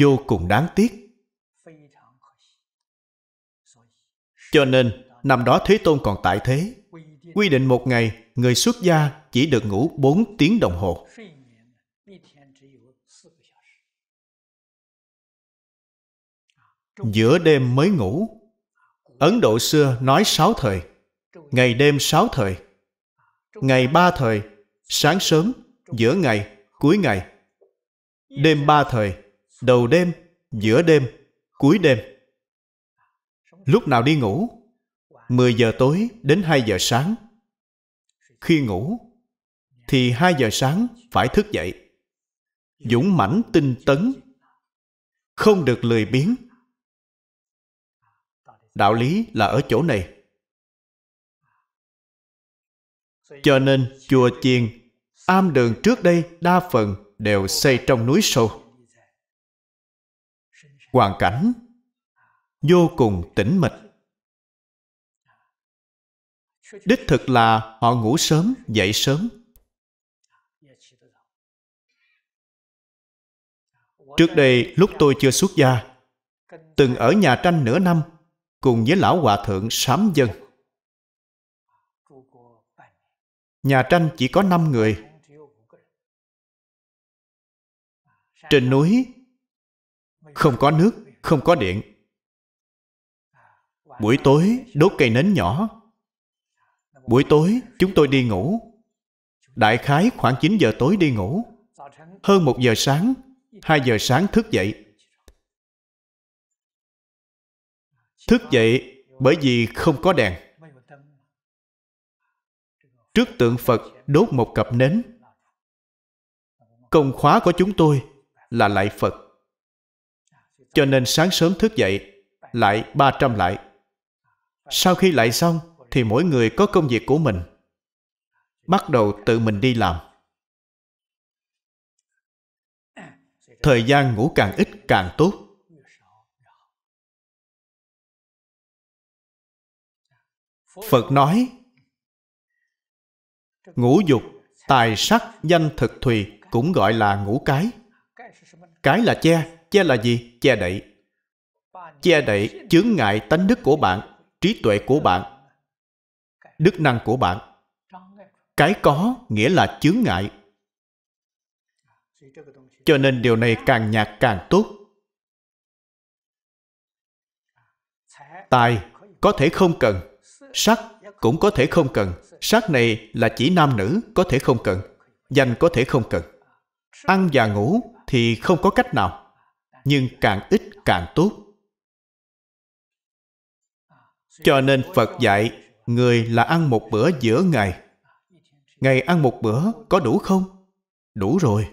vô cùng đáng tiếc cho nên năm đó thế tôn còn tại thế quy định một ngày người xuất gia chỉ được ngủ 4 tiếng đồng hồ. Giữa đêm mới ngủ. Ấn Độ xưa nói sáu thời. Ngày đêm sáu thời. Ngày ba thời, sáng sớm, giữa ngày, cuối ngày. Đêm ba thời, đầu đêm, giữa đêm, cuối đêm. Lúc nào đi ngủ? 10 giờ tối đến 2 giờ sáng khi ngủ thì 2 giờ sáng phải thức dậy. Dũng mãnh tinh tấn, không được lười biếng. Đạo lý là ở chỗ này. Cho nên chùa chiền, am đường trước đây đa phần đều xây trong núi sâu. Hoàn cảnh, vô cùng tĩnh mịch. Đích thực là họ ngủ sớm, dậy sớm. Trước đây, lúc tôi chưa xuất gia, từng ở nhà tranh nửa năm cùng với lão hòa thượng sám dân. Nhà tranh chỉ có năm người. Trên núi không có nước không có điện buổi tối đốt cây nến nhỏ Buổi tối chúng tôi đi ngủ. Đại khái khoảng 9 giờ tối đi ngủ. Hơn 1 giờ sáng, 2 giờ sáng thức dậy. Thức dậy bởi vì không có đèn. Trước tượng Phật đốt một cặp nến. Công khóa của chúng tôi là lại Phật. Cho nên sáng sớm thức dậy, lại 300 lại. Sau khi lại xong, thì mỗi người có công việc của mình. Bắt đầu tự mình đi làm. Thời gian ngủ càng ít càng tốt. Phật nói ngũ dục tài sắc danh thực thùy cũng gọi là ngũ cái. Cái là che che là gì? Che đậy. Che đậy, chướng ngại tánh đức của bạn, trí tuệ của bạn, đức năng của bạn. Cái có nghĩa là chướng ngại. Cho nên điều này càng nhạt càng tốt. Tài có thể không cần, sắc cũng có thể không cần. Sắc này là chỉ nam nữ có thể không cần, danh có thể không cần. Ăn và ngủ thì không có cách nào nhưng càng ít càng tốt. Cho nên phật dạy, người là ăn một bữa giữa ngày. Ngày ăn một bữa có đủ không? Đủ rồi.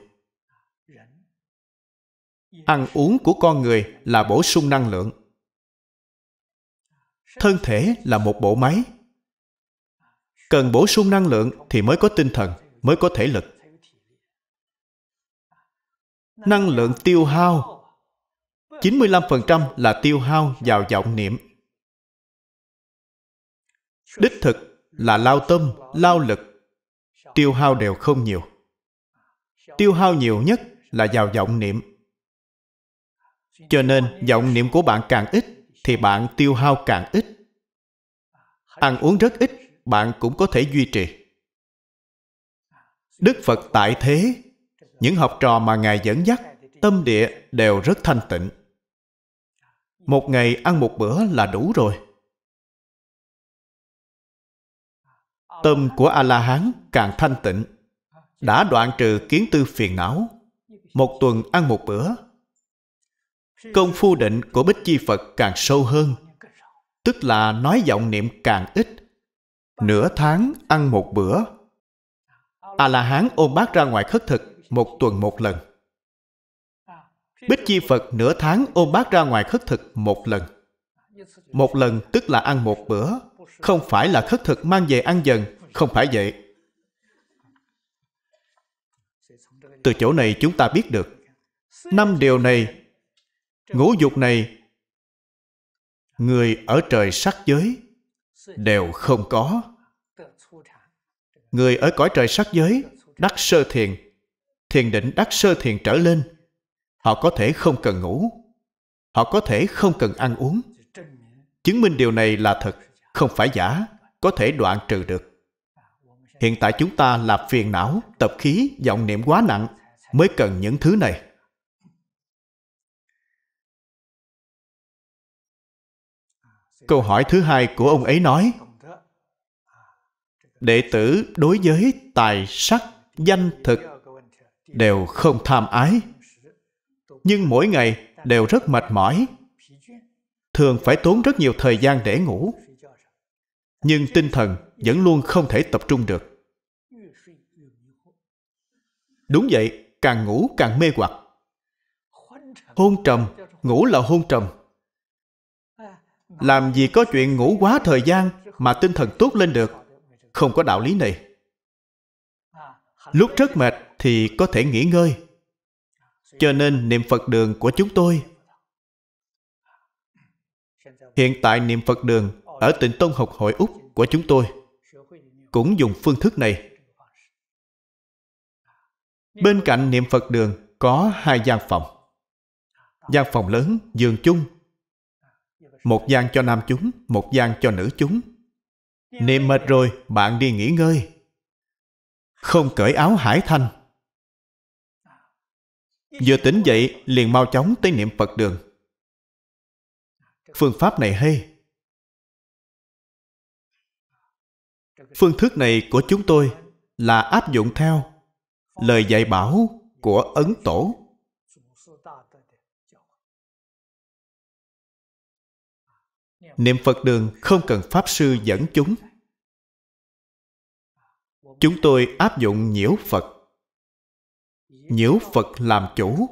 Ăn uống của con người là bổ sung năng lượng. Thân thể là một bộ máy. Cần bổ sung năng lượng thì mới có tinh thần, mới có thể lực. Năng lượng tiêu hao 95% là tiêu hao vào vọng niệm. Đích thực là lao tâm, lao lực, tiêu hao đều không nhiều. Tiêu hao nhiều nhất là vào vọng niệm. Cho nên vọng niệm của bạn càng ít thì bạn tiêu hao càng ít. Ăn uống rất ít, bạn cũng có thể duy trì. Đức Phật tại thế, những học trò mà Ngài dẫn dắt, tâm địa đều rất thanh tịnh. Một ngày ăn một bữa là đủ rồi. Tâm của A-la-hán càng thanh tịnh, đã đoạn trừ kiến tư phiền não. Một tuần ăn một bữa. Công phu định của Bích Chi Phật càng sâu hơn, tức là nói vọng niệm càng ít. Nửa tháng ăn một bữa. A-la-hán ôm bát ra ngoài khất thực một tuần một lần. Bích Chi Phật nửa tháng ôm bát ra ngoài khất thực một lần. Một lần tức là ăn một bữa, không phải là khất thực mang về ăn dần, không phải vậy. Từ chỗ này chúng ta biết được, năm điều này, ngũ dục này, người ở trời sắc giới đều không có. Người ở cõi trời sắc giới đắc sơ thiền, thiền định đắc sơ thiền trở lên họ có thể không cần ngủ. Họ có thể không cần ăn uống. Chứng minh điều này là thật, không phải giả, có thể đoạn trừ được. Hiện tại chúng ta là phiền não, tập khí, vọng niệm quá nặng, mới cần những thứ này. Câu hỏi thứ hai của ông ấy nói, đệ tử đối với tài sắc, danh thực đều không tham ái nhưng mỗi ngày đều rất mệt mỏi. Thường phải tốn rất nhiều thời gian để ngủ. Nhưng tinh thần vẫn luôn không thể tập trung được. Đúng vậy, càng ngủ càng mê hoặc. Hôn trầm, ngủ là hôn trầm. Làm gì có chuyện ngủ quá thời gian mà tinh thần tốt lên được? Không có đạo lý này. Lúc rất mệt thì có thể nghỉ ngơi cho nên niệm phật đường của chúng tôi. Hiện tại niệm phật đường ở tịnh tông học hội úc của chúng tôi cũng dùng phương thức này. Bên cạnh niệm phật đường có hai gian phòng. Gian phòng lớn, giường chung. Một gian cho nam chúng, một gian cho nữ chúng. Niệm mệt rồi, bạn đi nghỉ ngơi. Không cởi áo hải thanh. Vừa tỉnh dậy, liền mau chóng tới niệm Phật đường. Phương pháp này hay. Phương thức này của chúng tôi là áp dụng theo lời dạy bảo của Ấn Tổ. Niệm Phật đường không cần Pháp Sư dẫn chúng. Chúng tôi áp dụng nhiễu Phật nhiễu phật làm chủ.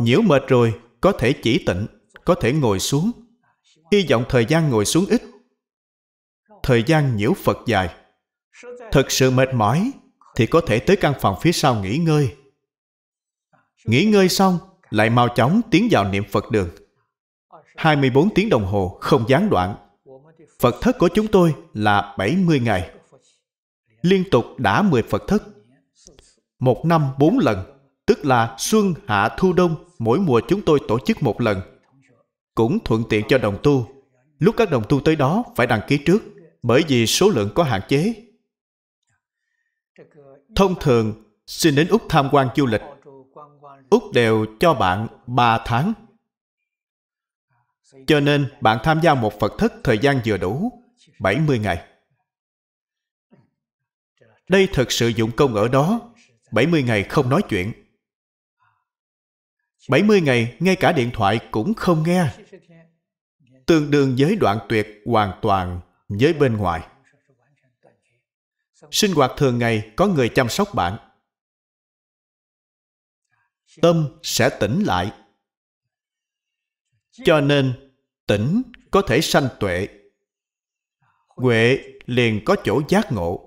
Nhiễu mệt rồi, có thể chỉ tịnh, có thể ngồi xuống. Hy vọng thời gian ngồi xuống ít. Thời gian nhiễu phật dài. Thực sự mệt mỏi, thì có thể tới căn phòng phía sau nghỉ ngơi. Nghỉ ngơi xong, lại mau chóng tiến vào niệm phật đường. 24 tiếng đồng hồ, không gián đoạn. Phật thất của chúng tôi là 70 ngày. Liên tục đã 10 Phật thất một năm bốn lần, tức là xuân, hạ, thu, đông, mỗi mùa chúng tôi tổ chức một lần. Cũng thuận tiện cho đồng tu. Lúc các đồng tu tới đó phải đăng ký trước, bởi vì số lượng có hạn chế. Thông thường, xin đến Úc tham quan du lịch. Úc đều cho bạn 3 tháng. Cho nên bạn tham gia một Phật thất thời gian vừa đủ, 70 ngày. Đây thật sự dụng công ở đó 70 ngày không nói chuyện. 70 ngày ngay cả điện thoại cũng không nghe. Tương đương với đoạn tuyệt hoàn toàn với bên ngoài. Sinh hoạt thường ngày có người chăm sóc bạn. Tâm sẽ tỉnh lại. Cho nên, tỉnh có thể sanh tuệ. Huệ liền có chỗ giác ngộ.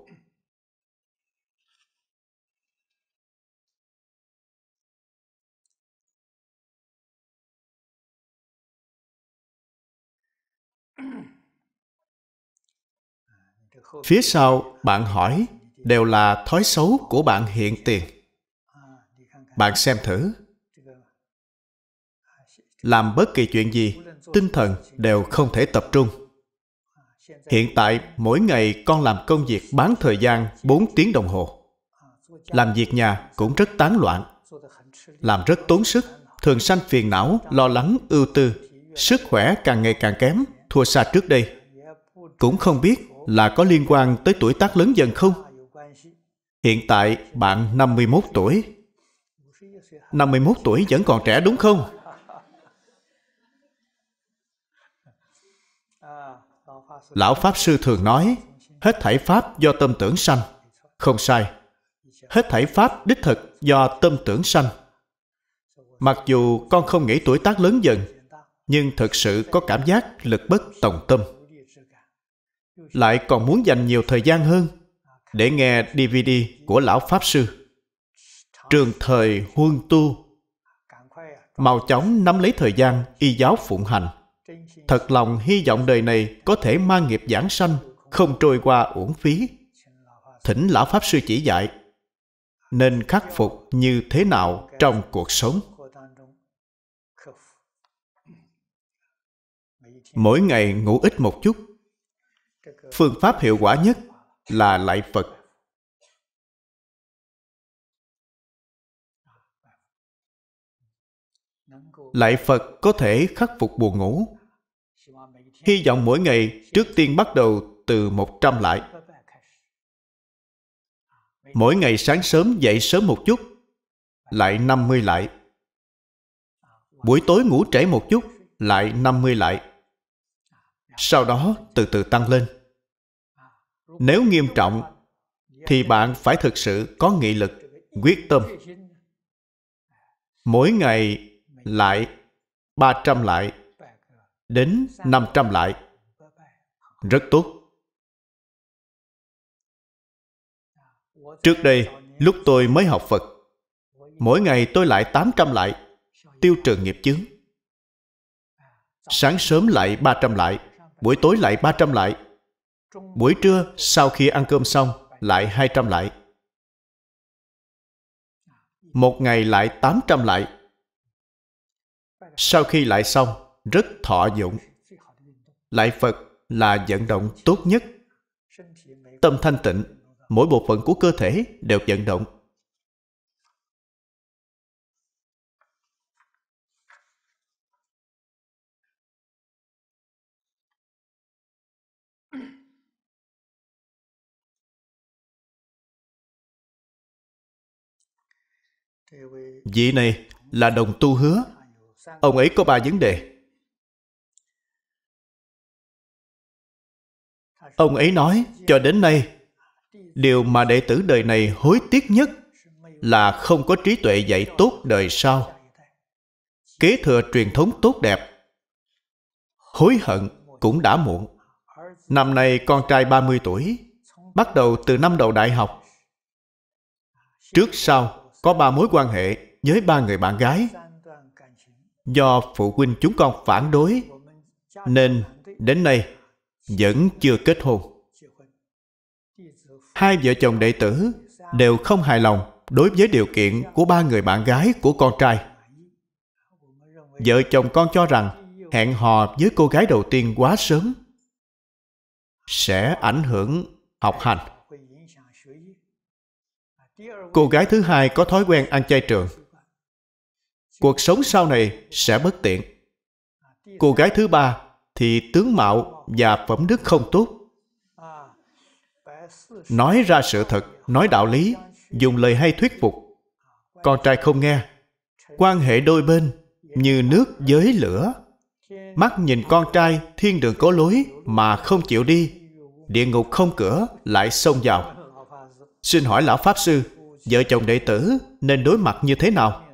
Phía sau, bạn hỏi, đều là thói xấu của bạn hiện tiền. Bạn xem thử. Làm bất kỳ chuyện gì, tinh thần đều không thể tập trung. Hiện tại, mỗi ngày con làm công việc bán thời gian 4 tiếng đồng hồ. Làm việc nhà cũng rất tán loạn. Làm rất tốn sức, thường sanh phiền não, lo lắng, ưu tư. Sức khỏe càng ngày càng kém, thua xa trước đây. Cũng không biết là có liên quan tới tuổi tác lớn dần không? Hiện tại bạn 51 tuổi. 51 tuổi vẫn còn trẻ đúng không? Lão pháp sư thường nói, hết thảy pháp do tâm tưởng sanh. Không sai. Hết thảy pháp đích thực do tâm tưởng sanh. Mặc dù con không nghĩ tuổi tác lớn dần, nhưng thực sự có cảm giác lực bất tòng tâm lại còn muốn dành nhiều thời gian hơn để nghe dvd của lão pháp sư. Trường thời huân tu. Mau chóng nắm lấy thời gian y giáo phụng hành. Thật lòng hy vọng đời này có thể mang nghiệp giảng sanh, không trôi qua uổng phí. Thỉnh lão pháp sư chỉ dạy, nên khắc phục như thế nào trong cuộc sống. Mỗi ngày ngủ ít một chút phương pháp hiệu quả nhất là lại phật. Lại phật có thể khắc phục buồn ngủ. Hy vọng mỗi ngày trước tiên bắt đầu từ một trăm lại mỗi ngày sáng sớm dậy sớm một chút, lại 50 lại buổi tối ngủ trễ một chút, lại 50 lại sau đó từ từ tăng lên nếu nghiêm trọng, thì bạn phải thực sự có nghị lực, quyết tâm. Mỗi ngày lại 300 lại đến 500 lại rất tốt. Trước đây, lúc tôi mới học Phật, mỗi ngày tôi lại 800 lại tiêu trừ nghiệp chướng. Sáng sớm lại 300 lại buổi tối lại 300 lại buổi trưa sau khi ăn cơm xong lại 200 lại. Một ngày lại 800 lại. Sau khi lại xong rất thọ dụng. Lại phật là vận động tốt nhất. Tâm thanh tịnh mỗi bộ phận của cơ thể đều vận động vị này là đồng tu hứa. Ông ấy có ba vấn đề. Ông ấy nói, cho đến nay, điều mà đệ tử đời này hối tiếc nhất là không có trí tuệ dạy tốt đời sau. Kế thừa truyền thống tốt đẹp, hối hận cũng đã muộn. Năm nay con trai 30 tuổi, bắt đầu từ năm đầu đại học. Trước sau có ba mối quan hệ với ba người bạn gái. Do phụ huynh chúng con phản đối, nên đến nay vẫn chưa kết hôn. Hai vợ chồng đệ tử đều không hài lòng đối với điều kiện của ba người bạn gái của con trai. Vợ chồng con cho rằng hẹn hò với cô gái đầu tiên quá sớm sẽ ảnh hưởng học hành cô gái thứ hai có thói quen ăn chay trường. Cuộc sống sau này sẽ bất tiện. Cô gái thứ ba thì tướng mạo và phẩm đức không tốt. Nói ra sự thật, nói đạo lý, dùng lời hay thuyết phục. Con trai không nghe. Quan hệ đôi bên như nước với lửa. Mắt nhìn con trai thiên đường có lối mà không chịu đi. Địa ngục không cửa, lại xông vào. Xin hỏi lão pháp sư vợ chồng đệ tử nên đối mặt như thế nào?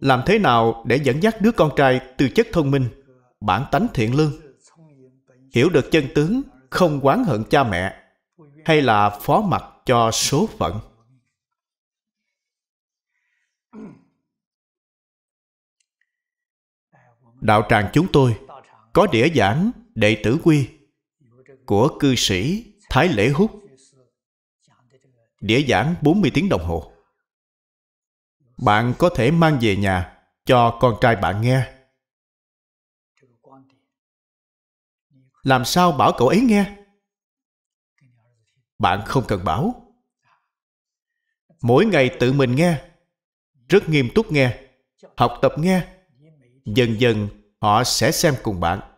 Làm thế nào để dẫn dắt đứa con trai tư chất thông minh, bản tánh thiện lương? Hiểu được chân tướng, không oán hận cha mẹ, hay là phó mặc cho số phận? Đạo tràng chúng tôi có đĩa giảng đệ tử quy của cư sĩ Thái Lễ Húc. Đĩa giảng 40 tiếng đồng hồ. Bạn có thể mang về nhà cho con trai bạn nghe. Làm sao bảo cậu ấy nghe? Bạn không cần bảo. Mỗi ngày tự mình nghe, rất nghiêm túc nghe, học tập nghe. Dần dần họ sẽ xem cùng bạn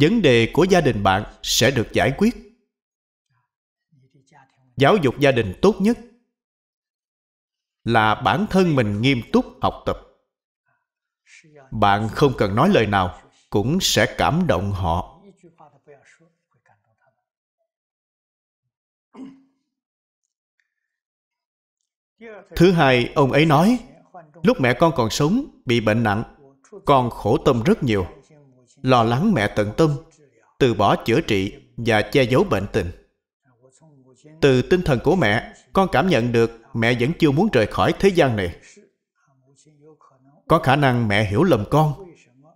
vấn đề của gia đình bạn sẽ được giải quyết. Giáo dục gia đình tốt nhất là bản thân mình nghiêm túc học tập. Bạn không cần nói lời nào cũng sẽ cảm động họ. Thứ hai, ông ấy nói, lúc mẹ con còn sống, bị bệnh nặng, con khổ tâm rất nhiều lo lắng mẹ tận tâm, từ bỏ chữa trị và che giấu bệnh tình. Từ tinh thần của mẹ, con cảm nhận được mẹ vẫn chưa muốn rời khỏi thế gian này. Có khả năng mẹ hiểu lầm con,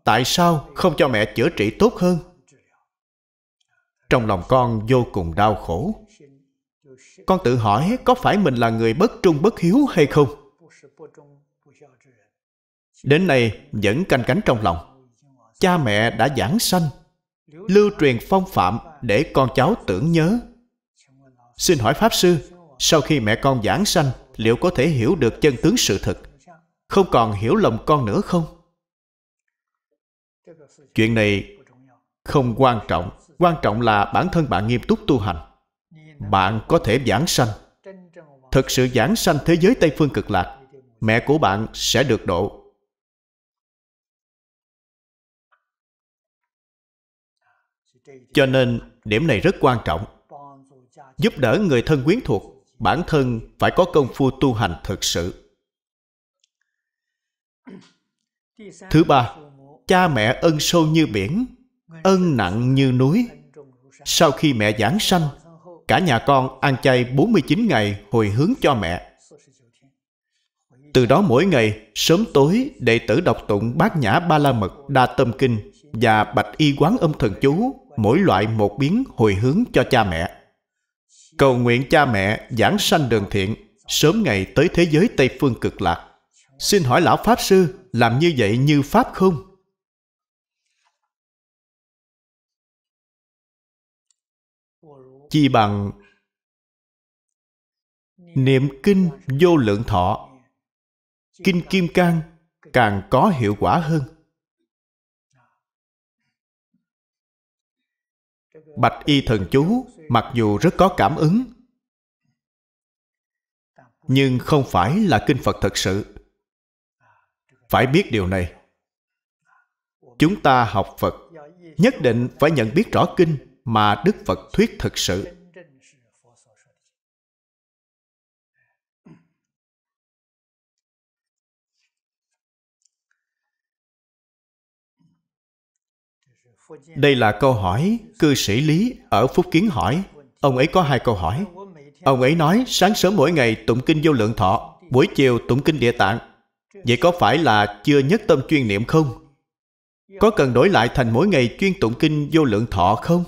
tại sao không cho mẹ chữa trị tốt hơn? Trong lòng con vô cùng đau khổ. Con tự hỏi có phải mình là người bất trung bất hiếu hay không? Đến nay vẫn canh cánh trong lòng cha mẹ đã giảng sanh, lưu truyền phong phạm để con cháu tưởng nhớ. Xin hỏi pháp sư, sau khi mẹ con giảng sanh, liệu có thể hiểu được chân tướng sự thật? Không còn hiểu lầm con nữa không? Chuyện này không quan trọng. Quan trọng là bản thân bạn nghiêm túc tu hành. Bạn có thể giảng sanh. Thực sự giảng sanh thế giới tây phương cực lạc, mẹ của bạn sẽ được độ. Cho nên, điểm này rất quan trọng. Giúp đỡ người thân quyến thuộc, bản thân phải có công phu tu hành thực sự. Thứ ba, cha mẹ ân sâu như biển, ân nặng như núi. Sau khi mẹ giảng sanh, cả nhà con ăn chay 49 ngày hồi hướng cho mẹ. Từ đó mỗi ngày, sớm tối, đệ tử đọc tụng bát nhã ba la mật đa tâm kinh và bạch y quán âm thần chú mỗi loại một biến hồi hướng cho cha mẹ. Cầu nguyện cha mẹ giảng sanh đường thiện, sớm ngày tới thế giới tây phương cực lạc. Xin hỏi lão pháp sư, làm như vậy như pháp không? Chi bằng niệm kinh vô lượng thọ. Kinh kim cang càng có hiệu quả hơn. Bạch y thần chú, mặc dù rất có cảm ứng, nhưng không phải là kinh phật thật sự. Phải biết điều này. Chúng ta học phật, nhất định phải nhận biết rõ kinh mà đức phật thuyết thực sự. Đây là câu hỏi cư sĩ lý ở phúc kiến hỏi. Ông ấy có hai câu hỏi. Ông ấy nói, sáng sớm mỗi ngày tụng kinh vô lượng thọ, buổi chiều tụng kinh địa tạng. Vậy có phải là chưa nhất tâm chuyên niệm không? Có cần đổi lại thành mỗi ngày chuyên tụng kinh vô lượng thọ không?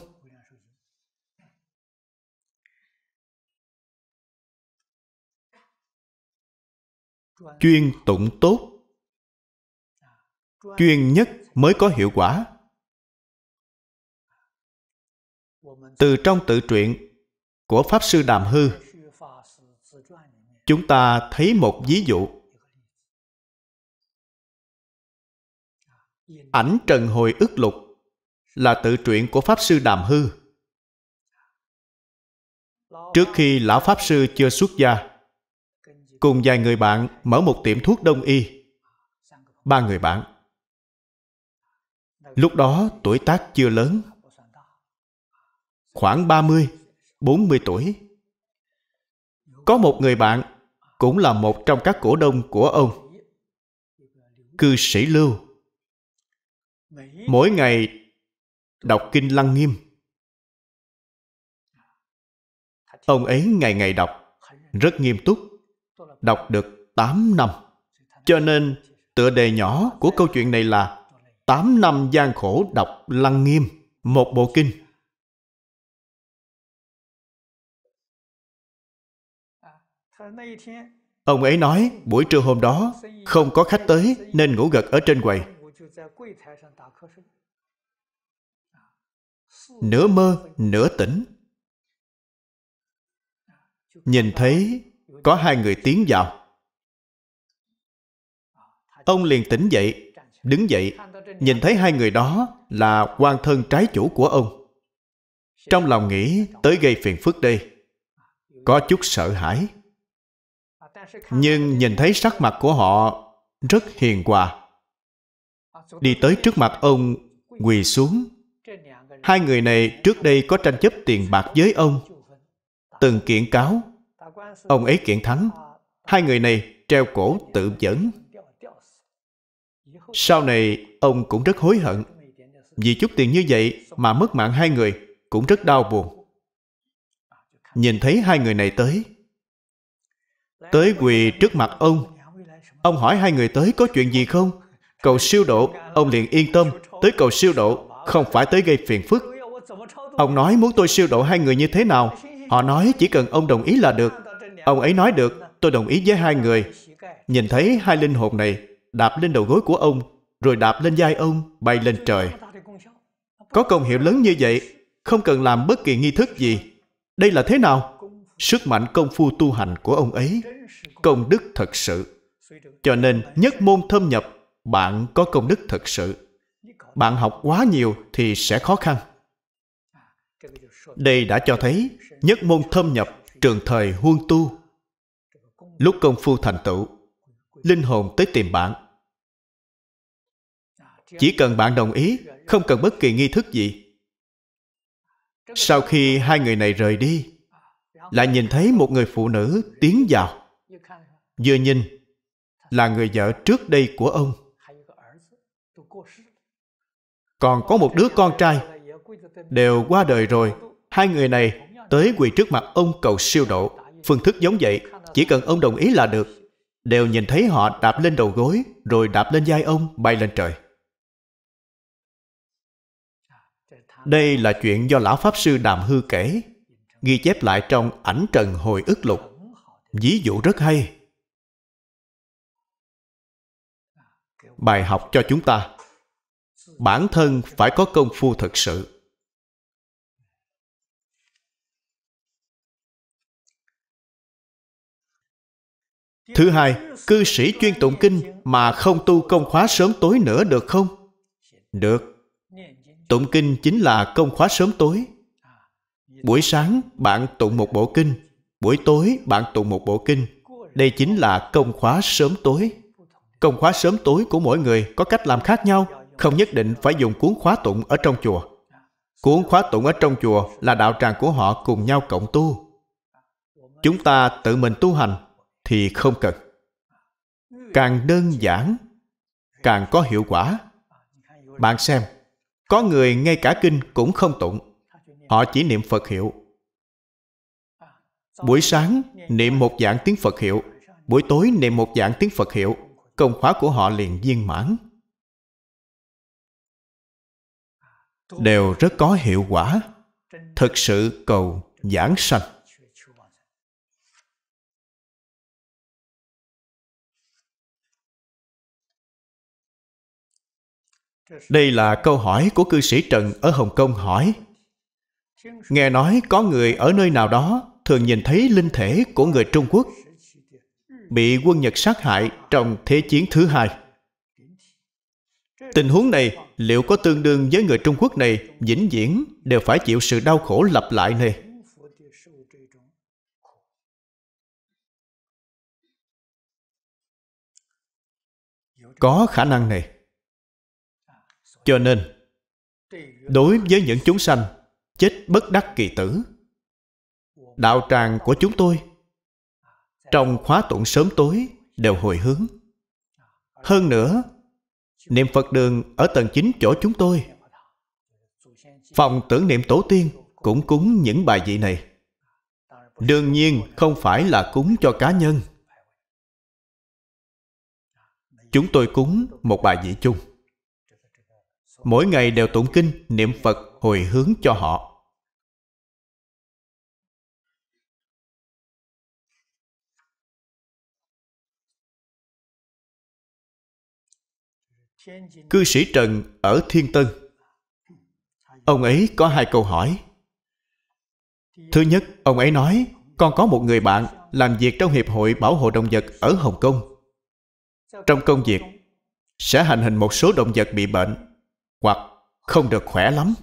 Chuyên tụng tốt. Chuyên nhất mới có hiệu quả. Từ trong tự truyện của pháp sư đàm hư, chúng ta thấy một ví dụ. Ảnh trần hồi ức lục là tự truyện của pháp sư đàm hư. Trước khi lão pháp sư chưa xuất gia, cùng vài người bạn mở một tiệm thuốc đông y. Ba người bạn. Lúc đó tuổi tác chưa lớn khoảng 30, 40 tuổi. Có một người bạn cũng là một trong các cổ đông của ông. Cư sĩ Lưu. Mỗi ngày đọc kinh Lăng Nghiêm. Ông ấy ngày ngày đọc, rất nghiêm túc, đọc được 8 năm. Cho nên tựa đề nhỏ của câu chuyện này là 8 năm gian khổ đọc lăng nghiêm, một bộ kinh. Ông ấy nói buổi trưa hôm đó không có khách tới nên ngủ gật ở trên quầy. Nửa mơ, nửa tỉnh. Nhìn thấy có hai người tiến vào. Ông liền tỉnh dậy, đứng dậy, nhìn thấy hai người đó là quan thân trái chủ của ông. Trong lòng nghĩ tới gây phiền phức đây. Có chút sợ hãi nhưng nhìn thấy sắc mặt của họ rất hiền hòa. Đi tới trước mặt ông, quỳ xuống. Hai người này trước đây có tranh chấp tiền bạc với ông. Từng kiện cáo, ông ấy kiện thắng. Hai người này treo cổ tự dẫn sau này, ông cũng rất hối hận. Vì chút tiền như vậy mà mất mạng hai người cũng rất đau buồn. Nhìn thấy hai người này tới tới quỳ trước mặt ông. Ông hỏi hai người tới có chuyện gì không? Cầu siêu độ, ông liền yên tâm. Tới cầu siêu độ, không phải tới gây phiền phức. Ông nói muốn tôi siêu độ hai người như thế nào? Họ nói chỉ cần ông đồng ý là được. Ông ấy nói được, tôi đồng ý với hai người. Nhìn thấy hai linh hồn này, đạp lên đầu gối của ông, rồi đạp lên vai ông, bay lên trời. Có công hiệu lớn như vậy, không cần làm bất kỳ nghi thức gì. Đây là thế nào? Sức mạnh công phu tu hành của ông ấy. Công đức thật sự. Cho nên nhất môn thâm nhập, bạn có công đức thật sự. Bạn học quá nhiều thì sẽ khó khăn. Đây đã cho thấy nhất môn thâm nhập, trường thời huân tu. Lúc công phu thành tựu, linh hồn tới tìm bạn. Chỉ cần bạn đồng ý, không cần bất kỳ nghi thức gì. Sau khi hai người này rời đi lại nhìn thấy một người phụ nữ tiến vào. Vừa nhìn, là người vợ trước đây của ông. Còn có một đứa con trai đều qua đời rồi. Hai người này tới quỳ trước mặt ông cầu siêu độ. Phương thức giống vậy, chỉ cần ông đồng ý là được. Đều nhìn thấy họ đạp lên đầu gối, rồi đạp lên vai ông, bay lên trời. Đây là chuyện do lão pháp sư đàm hư kể ghi chép lại trong ảnh trần hồi ức lục. Ví dụ rất hay. Bài học cho chúng ta. Bản thân phải có công phu thực sự. Thứ hai, cư sĩ chuyên tụng kinh mà không tu công khóa sớm tối nữa được không? Được. Tụng kinh chính là công khóa sớm tối buổi sáng bạn tụng một bộ kinh, buổi tối bạn tụng một bộ kinh. Đây chính là công khóa sớm tối. Công khóa sớm tối của mỗi người có cách làm khác nhau, không nhất định phải dùng cuốn khóa tụng ở trong chùa. Cuốn khóa tụng ở trong chùa là đạo tràng của họ cùng nhau cộng tu. Chúng ta tự mình tu hành thì không cần. Càng đơn giản, càng có hiệu quả. Bạn xem, có người ngay cả kinh cũng không tụng họ chỉ niệm phật hiệu. Buổi sáng niệm một dạng tiếng phật hiệu buổi tối niệm một dạng tiếng phật hiệu công khóa của họ liền viên mãn. Đều rất có hiệu quả. thực sự cầu giảng sanh. Đây là câu hỏi của cư sĩ trần ở hồng kông hỏi nghe nói có người ở nơi nào đó thường nhìn thấy linh thể của người trung quốc bị quân Nhật sát hại trong Thế chiến thứ hai. Tình huống này liệu có tương đương với người Trung Quốc này vĩnh viễn đều phải chịu sự đau khổ lặp lại này? Có khả năng này. Cho nên, đối với những chúng sanh chết bất đắc kỳ tử, đạo tràng của chúng tôi trong khóa tụng sớm tối đều hồi hướng. Hơn nữa niệm phật đường ở tầng chín chỗ chúng tôi phòng tưởng niệm tổ tiên cũng cúng những bài vị này. Đương nhiên không phải là cúng cho cá nhân. Chúng tôi cúng một bài vị chung. Mỗi ngày đều tụng kinh niệm phật hồi hướng cho họ. Cư sĩ trần ở thiên tân. Ông ấy có hai câu hỏi. Thứ nhất, ông ấy nói, con có một người bạn làm việc trong hiệp hội bảo hộ động vật ở hồng kông. Trong công việc sẽ hành hình một số động vật bị bệnh hoặc không được khỏe lắm.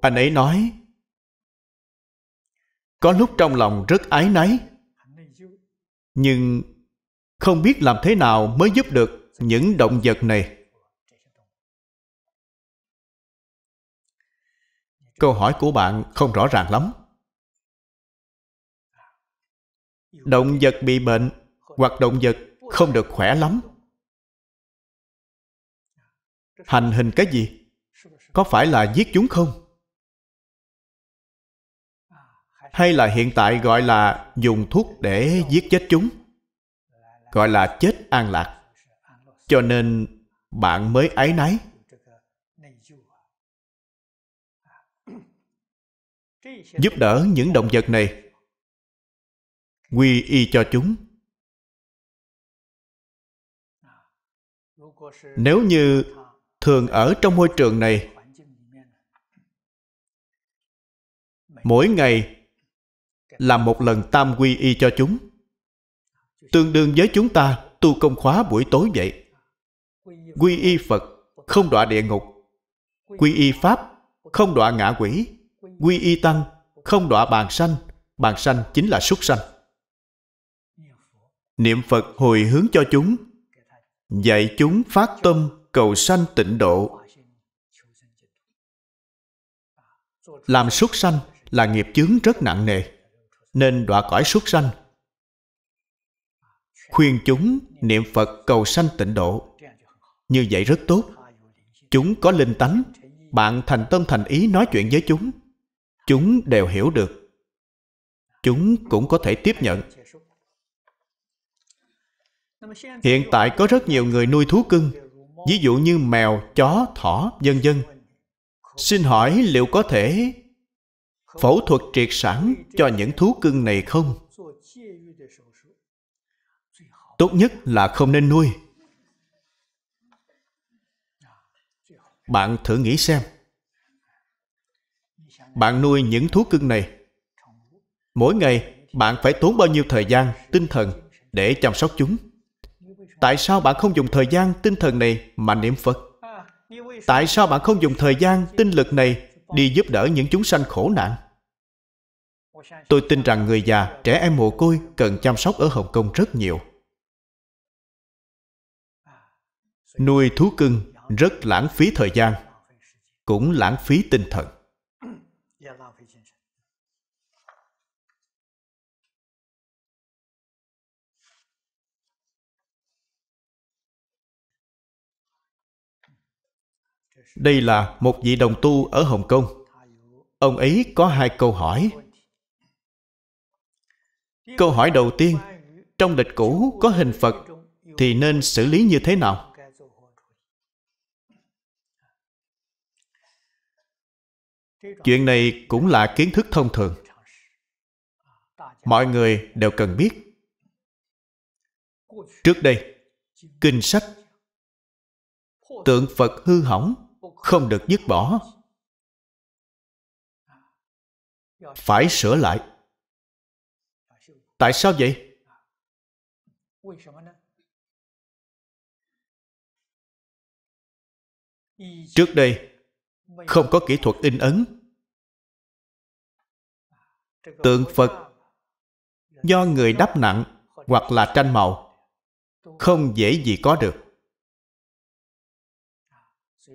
Anh ấy nói, có lúc trong lòng rất ái náy, nhưng không biết làm thế nào mới giúp được những động vật này. Câu hỏi của bạn không rõ ràng lắm. Động vật bị bệnh hoặc động vật không được khỏe lắm. Hành hình cái gì? Có phải là giết chúng không? Hay là hiện tại gọi là dùng thuốc để giết chết chúng? Gọi là chết an lạc. Cho nên bạn mới ái náy giúp đỡ những động vật này. Quy y cho chúng. Nếu như thường ở trong môi trường này, mỗi ngày làm một lần tam quy y cho chúng tương đương với chúng ta tu công khóa buổi tối vậy. Quy y phật không đọa địa ngục. Quy y pháp không đọa ngạ quỷ. Quy y tăng không đọa bàn sanh. Bàn sanh chính là súc sanh. Niệm phật hồi hướng cho chúng, dạy chúng phát tâm cầu sanh tịnh độ. Làm súc sanh là nghiệp chướng rất nặng nề, nên đọa cõi súc sanh khuyên chúng niệm phật cầu sanh tịnh độ. Như vậy rất tốt. Chúng có linh tánh. Bạn thành tâm thành ý nói chuyện với chúng. Chúng đều hiểu được. Chúng cũng có thể tiếp nhận. Hiện tại có rất nhiều người nuôi thú cưng. Ví dụ như mèo, chó, thỏ, vân vân. Xin hỏi liệu có thể phẫu thuật triệt sản cho những thú cưng này không? Tốt nhất là không nên nuôi. Bạn thử nghĩ xem. Bạn nuôi những thú cưng này. Mỗi ngày, bạn phải tốn bao nhiêu thời gian, tinh thần để chăm sóc chúng? Tại sao bạn không dùng thời gian, tinh thần này mà niệm phật? Tại sao bạn không dùng thời gian, tinh lực này đi giúp đỡ những chúng sanh khổ nạn? Tôi tin rằng người già, trẻ em mồ côi cần chăm sóc ở hồng kông rất nhiều. Nuôi thú cưng rất lãng phí thời gian, cũng lãng phí tinh thần. Đây là một vị đồng tu ở hồng kông. Ông ấy có hai câu hỏi. Câu hỏi đầu tiên, trong lịch cũ có hình phật thì nên xử lý như thế nào? Chuyện này cũng là kiến thức thông thường. Mọi người đều cần biết. Trước đây, kinh sách, tượng phật hư hỏng, không được dứt bỏ. Phải sửa lại. Tại sao vậy? Trước đây không có kỹ thuật in ấn. Tượng phật do người đắp nặng hoặc là tranh màu, không dễ gì có được.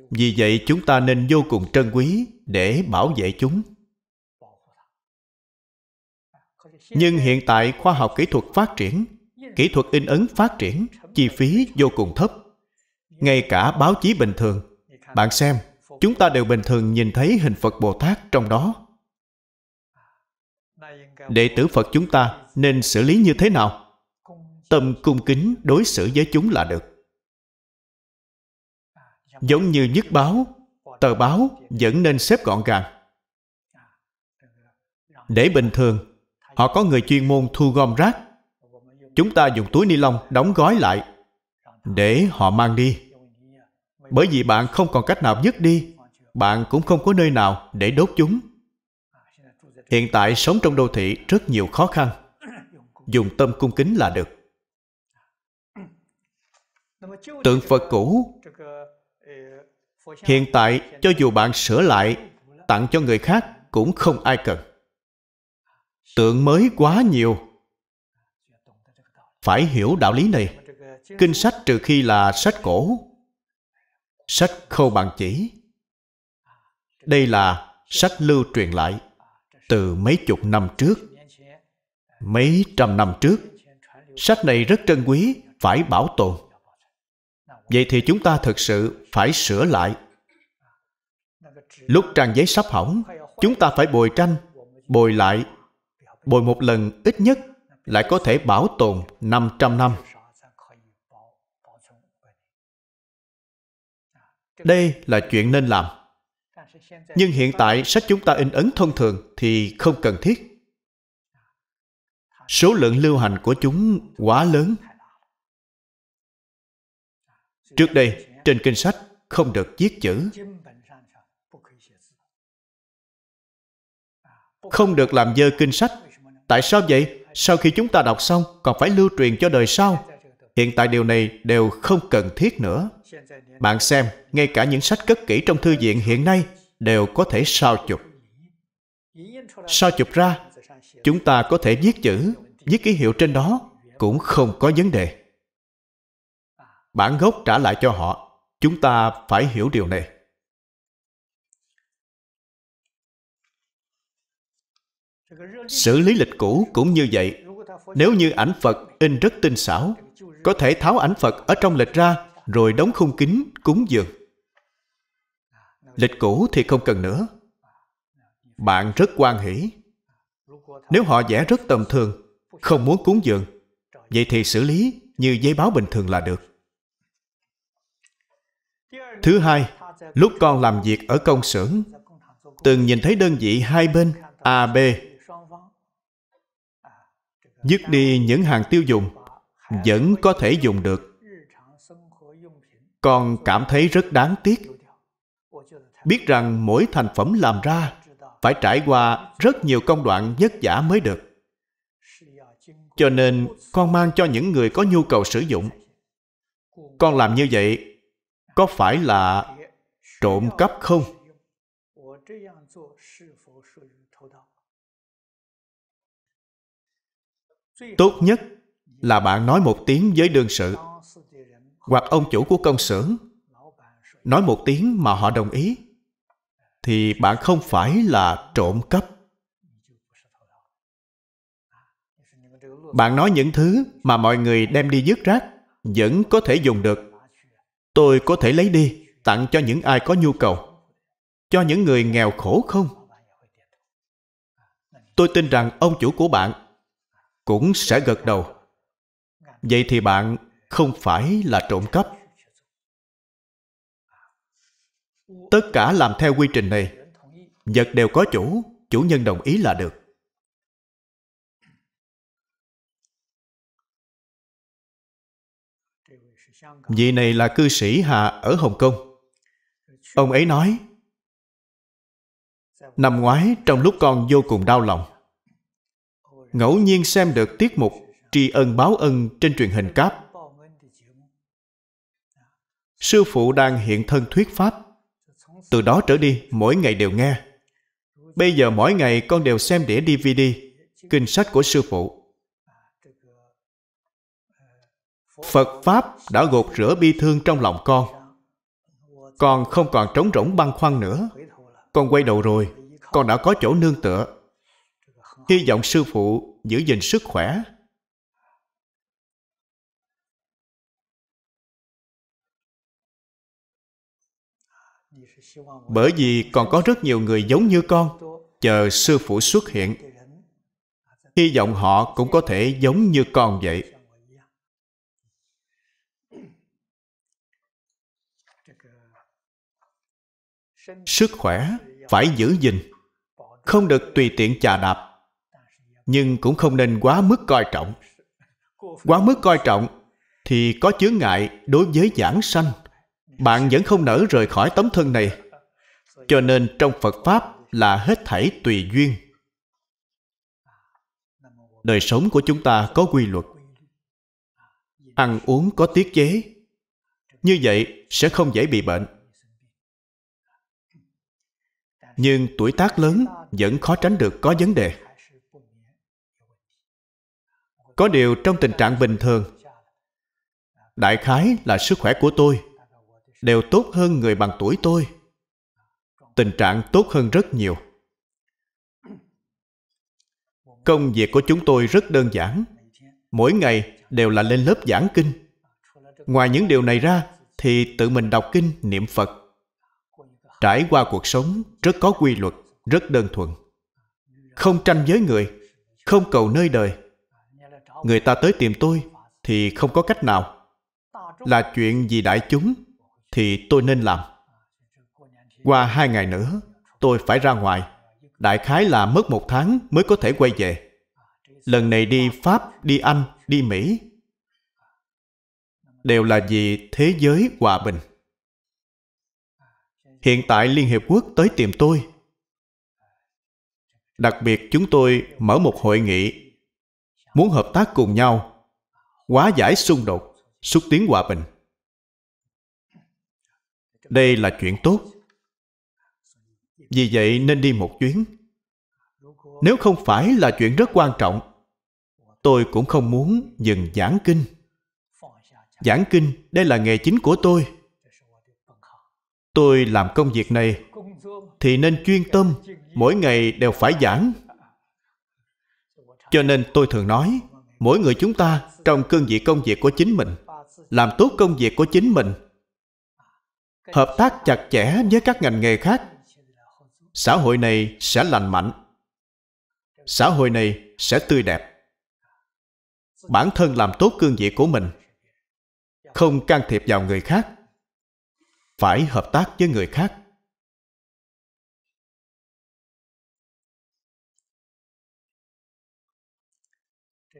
Vì vậy chúng ta nên vô cùng trân quý để bảo vệ chúng. Nhưng hiện tại khoa học kỹ thuật phát triển, kỹ thuật in ấn phát triển, chi phí vô cùng thấp. Ngay cả báo chí bình thường. Bạn xem chúng ta đều bình thường nhìn thấy hình phật bồ tát trong đó. Đệ tử phật chúng ta nên xử lý như thế nào? Tâm cung kính đối xử với chúng là được. Giống như nhất báo, tờ báo vẫn nên xếp gọn gàng. Để bình thường, họ có người chuyên môn thu gom rác. Chúng ta dùng túi ni lông đóng gói lại, để họ mang đi bởi vì bạn không còn cách nào dứt đi, bạn cũng không có nơi nào để đốt chúng. Hiện tại sống trong đô thị rất nhiều khó khăn. Dùng tâm cung kính là được. Tượng phật cũ. Hiện tại, cho dù bạn sửa lại, tặng cho người khác cũng không ai cần. Tượng mới quá nhiều. Phải hiểu đạo lý này. Kinh sách trừ khi là sách cổ sách khâu bằng chỉ. Đây là sách lưu truyền lại từ mấy chục năm trước. Mấy trăm năm trước, sách này rất trân quý, phải bảo tồn. Vậy thì chúng ta thực sự phải sửa lại. Lúc trang giấy sắp hỏng, chúng ta phải bồi tranh, bồi lại. Bồi một lần ít nhất lại có thể bảo tồn 500 năm. Đây là chuyện nên làm. Nhưng hiện tại sách chúng ta in ấn thông thường thì không cần thiết. Số lượng lưu hành của chúng quá lớn. Trước đây, trên kinh sách không được viết chữ. Không được làm dơ kinh sách Tại sao vậy? Sau khi chúng ta đọc xong, còn phải lưu truyền cho đời sau. Hiện tại điều này đều không cần thiết nữa. Bạn xem, ngay cả những sách cất kỹ trong thư viện hiện nay đều có thể sao chụp. Sao chụp ra, chúng ta có thể viết chữ, viết ký hiệu trên đó cũng không có vấn đề. Bản gốc trả lại cho họ, chúng ta phải hiểu điều này. xử lý lịch cũ cũng như vậy nếu như ảnh phật in rất tinh xảo có thể tháo ảnh phật ở trong lịch ra, rồi đóng khung kính, cúng dường. Lịch cũ thì không cần nữa. Bạn rất quan hỷ. Nếu họ vẽ rất tầm thường, không muốn cúng dường, vậy thì xử lý như giấy báo bình thường là được. Thứ hai, lúc con làm việc ở công xưởng, từng nhìn thấy đơn vị hai bên a, b dứt đi những hàng tiêu dùng vẫn có thể dùng được. Con cảm thấy rất đáng tiếc. Biết rằng mỗi thành phẩm làm ra phải trải qua rất nhiều công đoạn vất vả mới được. Cho nên con mang cho những người có nhu cầu sử dụng. Con làm như vậy có phải là trộm cắp không? Tốt nhất là bạn nói một tiếng với đương sự. Hoặc ông chủ của công xưởng nói một tiếng mà họ đồng ý, thì bạn không phải là trộm cắp. Bạn nói những thứ mà mọi người đem đi dứt rác vẫn có thể dùng được. Tôi có thể lấy đi, tặng cho những ai có nhu cầu. Cho những người nghèo khổ không? Tôi tin rằng ông chủ của bạn cũng sẽ gật đầu vậy thì bạn không phải là trộm cắp. Tất cả làm theo quy trình này. Vật đều có chủ chủ nhân đồng ý là được. Vị này là cư sĩ hà ở hồng kông. Ông ấy nói, năm ngoái, trong lúc con vô cùng đau lòng, ngẫu nhiên xem được tiết mục tri ân báo ân trên truyền hình cáp. Sư phụ đang hiện thân thuyết pháp. Từ đó trở đi, mỗi ngày đều nghe. Bây giờ mỗi ngày con đều xem đĩa dvd kinh sách của sư phụ. Phật pháp đã gột rửa bi thương trong lòng con. Con không còn trống rỗng băn khoăn nữa. Con quay đầu rồi, con đã có chỗ nương tựa. Hy vọng sư phụ giữ gìn sức khỏe. Bởi vì còn có rất nhiều người giống như con, chờ sư phụ xuất hiện. Hy vọng họ cũng có thể giống như con vậy. Sức khỏe phải giữ gìn, không được tùy tiện chà đạp, nhưng cũng không nên quá mức coi trọng. Quá mức coi trọng thì có chướng ngại đối với giảng sanh bạn vẫn không nỡ rời khỏi tấm thân này. Cho nên trong phật pháp là hết thảy tùy duyên. Đời sống của chúng ta có quy luật. Ăn uống có tiết chế. Như vậy sẽ không dễ bị bệnh. Nhưng tuổi tác lớn vẫn khó tránh được có vấn đề. Có điều trong tình trạng bình thường, đại khái là sức khỏe của tôi đều tốt hơn người bằng tuổi tôi. Tình trạng tốt hơn rất nhiều. Công việc của chúng tôi rất đơn giản. Mỗi ngày đều là lên lớp giảng kinh. Ngoài những điều này ra thì tự mình đọc kinh, niệm phật. Trải qua cuộc sống rất có quy luật, rất đơn thuần. Không tranh với người, không cầu nơi đời. Người ta tới tìm tôi thì không có cách nào. Là chuyện vì đại chúng thì tôi nên làm. Qua hai ngày nữa, tôi phải ra ngoài. Đại khái là mất một tháng mới có thể quay về. Lần này đi pháp, đi anh, đi mỹ đều là vì thế giới hòa bình. Hiện tại liên hiệp quốc tới tìm tôi. Đặc biệt chúng tôi mở một hội nghị, muốn hợp tác cùng nhau hóa giải xung đột, xúc tiến hòa bình đây là chuyện tốt. Vì vậy nên đi một chuyến. Nếu không phải là chuyện rất quan trọng, tôi cũng không muốn dừng giảng kinh. Giảng kinh, đây là nghề chính của tôi. Tôi làm công việc này thì nên chuyên tâm, mỗi ngày đều phải giảng. Cho nên tôi thường nói, mỗi người chúng ta trong cương vị công việc của chính mình, làm tốt công việc của chính mình hợp tác chặt chẽ với các ngành nghề khác. Xã hội này sẽ lành mạnh. Xã hội này sẽ tươi đẹp. Bản thân làm tốt cương vị của mình. Không can thiệp vào người khác. Phải hợp tác với người khác.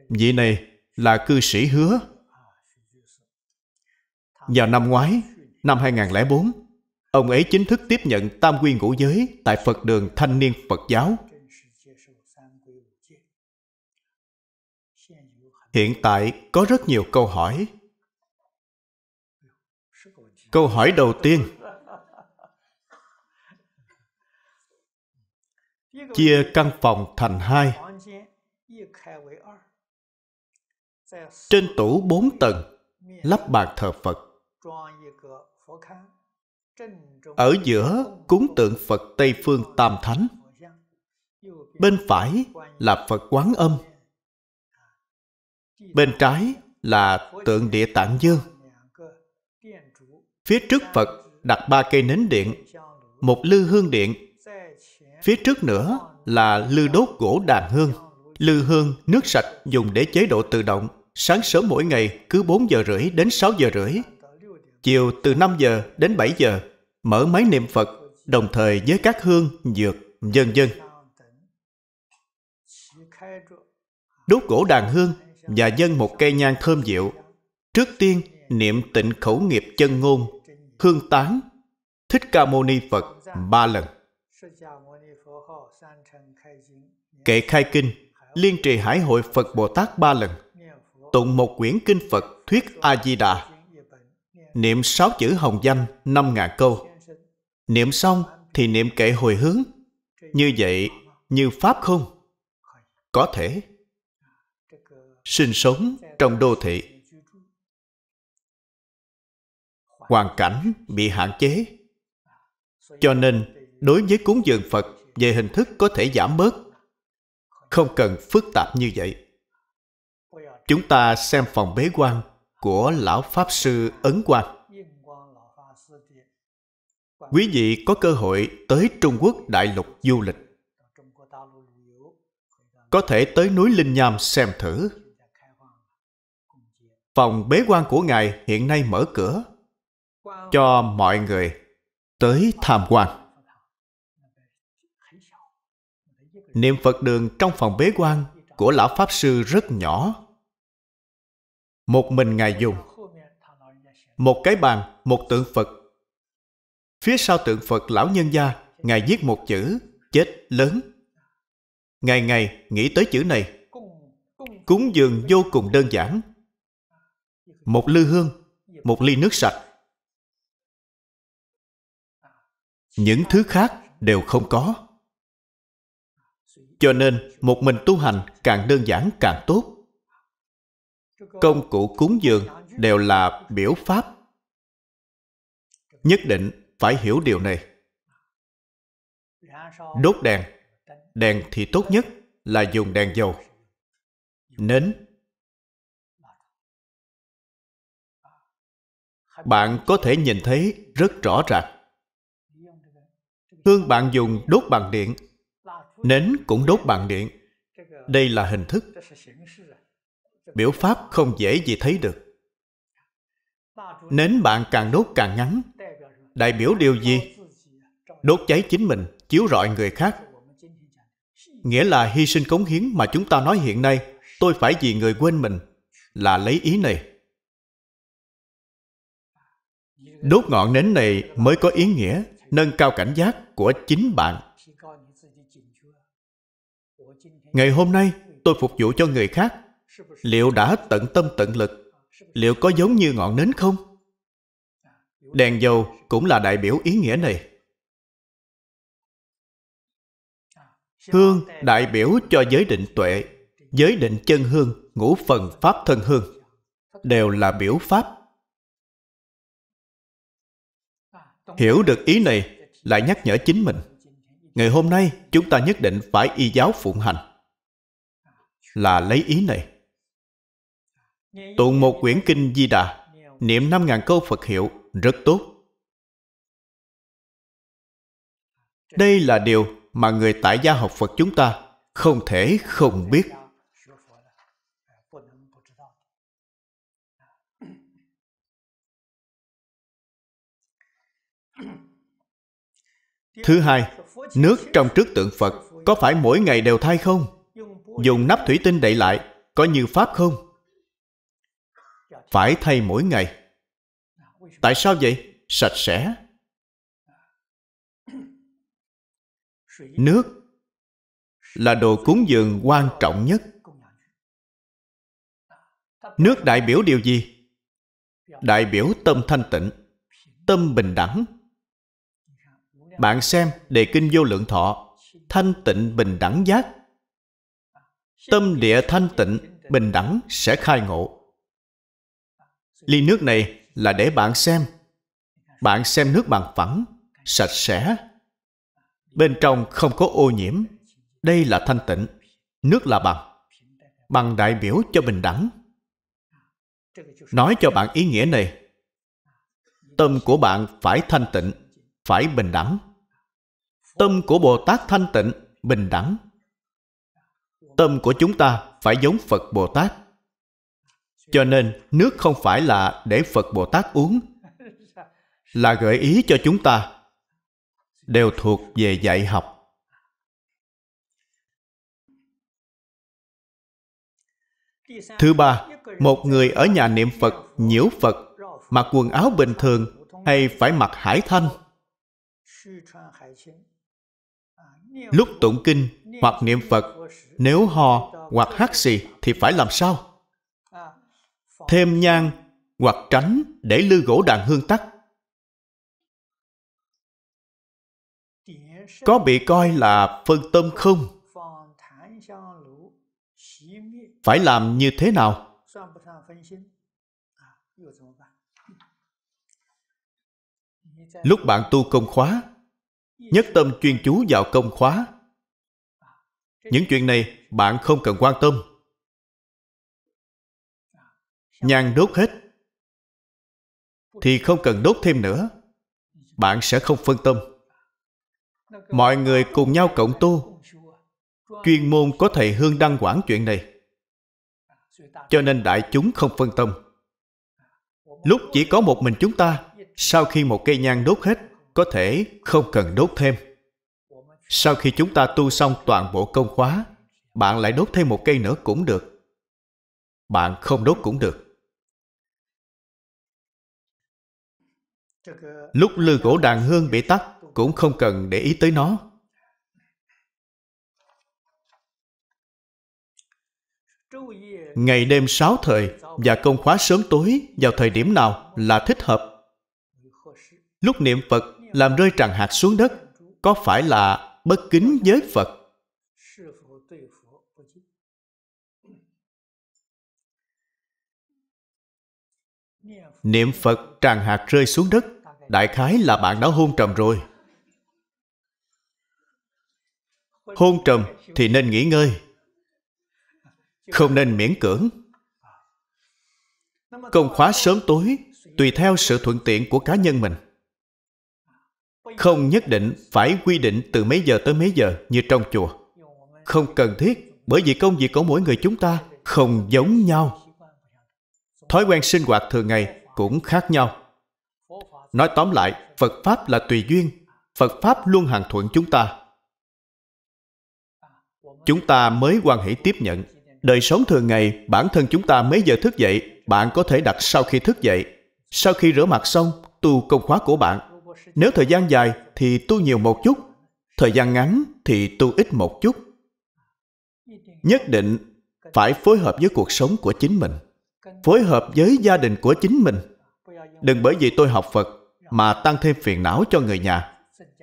Vị này là cư sĩ hứa. Vào năm ngoái năm 2004 ông ấy chính thức tiếp nhận tam quy ngũ giới tại Phật đường Thanh niên Phật giáo. Hiện tại có rất nhiều câu hỏi. Câu hỏi đầu tiên. Chia căn phòng thành hai. Trên tủ bốn tầng, lắp bàn thờ phật ở giữa cúng tượng phật tây phương tam thánh, bên phải là phật quán âm, bên trái là tượng địa tạng dương phía trước phật đặt ba cây nến điện, một lư hương điện. Phía trước nữa là lư đốt gỗ đàn hương. Lư hương, nước sạch dùng để chế độ tự động. Sáng sớm mỗi ngày cứ 4 giờ rưỡi đến 6 giờ rưỡi chiều từ 5 giờ đến 7 giờ mở máy niệm Phật đồng thời với các hương, dược, dân dân. Đốt gỗ đàn hương và dân một cây nhang thơm dịu. Trước tiên niệm tịnh khẩu nghiệp chân ngôn, hương tán, thích ca mâu ni Phật ba lần. Kệ khai kinh, liên trì hải hội Phật Bồ Tát ba lần. Tụng một quyển kinh Phật thuyết A-di-đà. Niệm sáu chữ hồng danh năm ngàn câu. Niệm xong thì niệm kệ hồi hướng. Như vậy, như Pháp không? Có thể sinh sống trong đô thị hoàn cảnh bị hạn chế cho nên đối với cúng dường phật về hình thức có thể giảm bớt không cần phức tạp như vậy chúng ta xem phòng bế quan của lão pháp sư ấn quang. Quý vị có cơ hội tới trung quốc đại lục du lịch. Có thể tới núi linh nham xem thử. Phòng bế quan của Ngài hiện nay mở cửa. cho mọi người tới tham quan. Niệm phật đường trong phòng bế quan của lão pháp sư rất nhỏ một mình ngài dùng. Một cái bàn, một tượng phật. Phía sau tượng phật lão nhân gia, ngài viết một chữ, chết lớn. Ngày ngày nghĩ tới chữ này, cúng dường vô cùng đơn giản. Một lư hương, một ly nước sạch. Những thứ khác đều không có. Cho nên một mình tu hành càng đơn giản càng tốt công cụ cúng dường đều là biểu pháp. Nhất định phải hiểu điều này. Đốt đèn. Đèn thì tốt nhất là dùng đèn dầu. Nến. Bạn có thể nhìn thấy rất rõ ràng. Hương bạn dùng đốt bằng điện. Nến cũng đốt bằng điện. Đây là hình thức biểu pháp không dễ gì thấy được. Nến bạn càng đốt càng ngắn. Đại biểu điều gì? Đốt cháy chính mình, chiếu rọi người khác. Nghĩa là hy sinh cống hiến mà chúng ta nói hiện nay, tôi phải vì người quên mình, là lấy ý này. Đốt ngọn nến này mới có ý nghĩa, nâng cao cảnh giác của chính bạn. Ngày hôm nay, tôi phục vụ cho người khác liệu đã tận tâm tận lực? Liệu có giống như ngọn nến không? Đèn dầu cũng là đại biểu ý nghĩa này. Hương đại biểu cho giới định tuệ, giới định chân hương, ngũ phần pháp thân hương, đều là biểu pháp. Hiểu được ý này, lại nhắc nhở chính mình, ngày hôm nay chúng ta nhất định phải y giáo phụng hành. Là lấy ý này tụng một quyển kinh di đà niệm năm ngàn câu phật hiệu rất tốt đây là điều mà người tại gia học phật chúng ta không thể không biết Thứ hai, nước trong trước tượng Phật có phải mỗi ngày đều thay không? Dùng nắp thủy tinh đậy lại có như Pháp không? Phải thay mỗi ngày. Tại sao vậy? Sạch sẽ. Nước là đồ cúng dường quan trọng nhất. Nước đại biểu điều gì? Đại biểu tâm thanh tịnh, tâm bình đẳng, bạn xem đề kinh vô lượng thọ thanh tịnh bình đẳng giác tâm địa thanh tịnh bình đẳng sẽ khai ngộ ly nước này là để bạn xem. Bạn xem nước bằng phẳng, sạch sẽ. Bên trong không có ô nhiễm. Đây là thanh tịnh. Nước là bằng. Bằng đại biểu cho bình đẳng. Nói cho bạn ý nghĩa này. Tâm của bạn phải thanh tịnh, phải bình đẳng. Tâm của bồ tát thanh tịnh, bình đẳng. Tâm của chúng ta phải giống phật bồ tát cho nên nước không phải là để phật bồ tát uống. Là gợi ý cho chúng ta đều thuộc về dạy học. Thứ ba, một người ở nhà niệm phật, nhiễu phật, mặc quần áo bình thường hay phải mặc hải thanh? Lúc tụng kinh hoặc niệm phật, nếu ho hoặc hát xì thì phải làm sao? Thêm nhang hoặc tránh để lư gỗ đàn hương tắt có bị coi là phân tâm không? Phải làm như thế nào? Lúc bạn tu công khóa, nhất tâm chuyên chú vào công khóa. Những chuyện này bạn không cần quan tâm nhang đốt hết. Thì không cần đốt thêm nữa. Bạn sẽ không phân tâm. Mọi người cùng nhau cộng tu chuyên môn có thầy hương đăng quản chuyện này. Cho nên đại chúng không phân tâm. Lúc chỉ có một mình chúng ta, sau khi một cây nhang đốt hết, có thể không cần đốt thêm. Sau khi chúng ta tu xong toàn bộ công khóa, bạn lại đốt thêm một cây nữa cũng được. Bạn không đốt cũng được. Lúc lư gỗ đàn hương bị tắt, cũng không cần để ý tới nó. Ngày đêm sáu thời và công khóa sớm tối vào thời điểm nào là thích hợp. Lúc niệm phật, làm rơi tràng hạt xuống đất, có phải là bất kính với phật? Niệm phật, tràng hạt rơi xuống đất đại khái là bạn đã hôn trầm rồi. Hôn trầm thì nên nghỉ ngơi. Không nên miễn cưỡng. Công khóa sớm tối tùy theo sự thuận tiện của cá nhân mình. Không nhất định phải quy định từ mấy giờ tới mấy giờ như trong chùa. Không cần thiết, bởi vì công việc của mỗi người chúng ta không giống nhau. Thói quen sinh hoạt thường ngày cũng khác nhau nói tóm lại, phật pháp là tùy duyên. Phật pháp luôn hàng thuận chúng ta. Chúng ta mới quan hệ tiếp nhận. Đời sống thường ngày, bản thân chúng ta mấy giờ thức dậy, bạn có thể đặt sau khi thức dậy. Sau khi rửa mặt xong, tu công khóa của bạn. Nếu thời gian dài thì tu nhiều một chút. Thời gian ngắn thì tu ít một chút. Nhất định phải phối hợp với cuộc sống của chính mình. Phối hợp với gia đình của chính mình. Đừng bởi vì tôi học phật mà tăng thêm phiền não cho người nhà.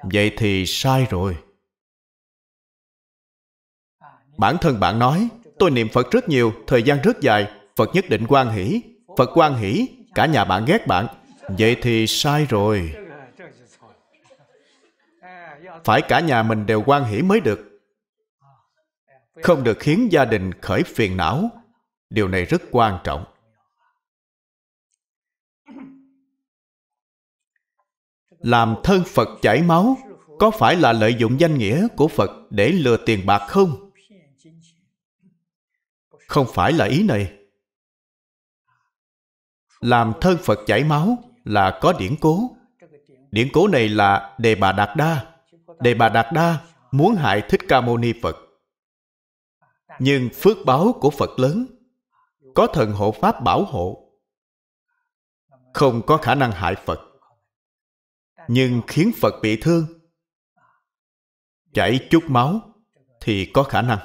Vậy thì sai rồi. Bản thân bạn nói, tôi niệm phật rất nhiều, thời gian rất dài, phật nhất định quan hỷ, phật quan hỷ, cả nhà bạn ghét bạn. Vậy thì sai rồi. Phải cả nhà mình đều quan hỷ mới được. Không được khiến gia đình khởi phiền não. Điều này rất quan trọng. Làm thân phật chảy máu, có phải là lợi dụng danh nghĩa của phật để lừa tiền bạc không? Không phải là ý này. Làm thân phật chảy máu là có điển cố. Điển cố này là đề bà đạt đa. Đề bà đạt đa muốn hại thích ca mâu ni phật. Nhưng phước báo của phật lớn, có thần hộ pháp bảo hộ. Không có khả năng hại phật nhưng khiến phật bị thương, chảy chút máu thì có khả năng.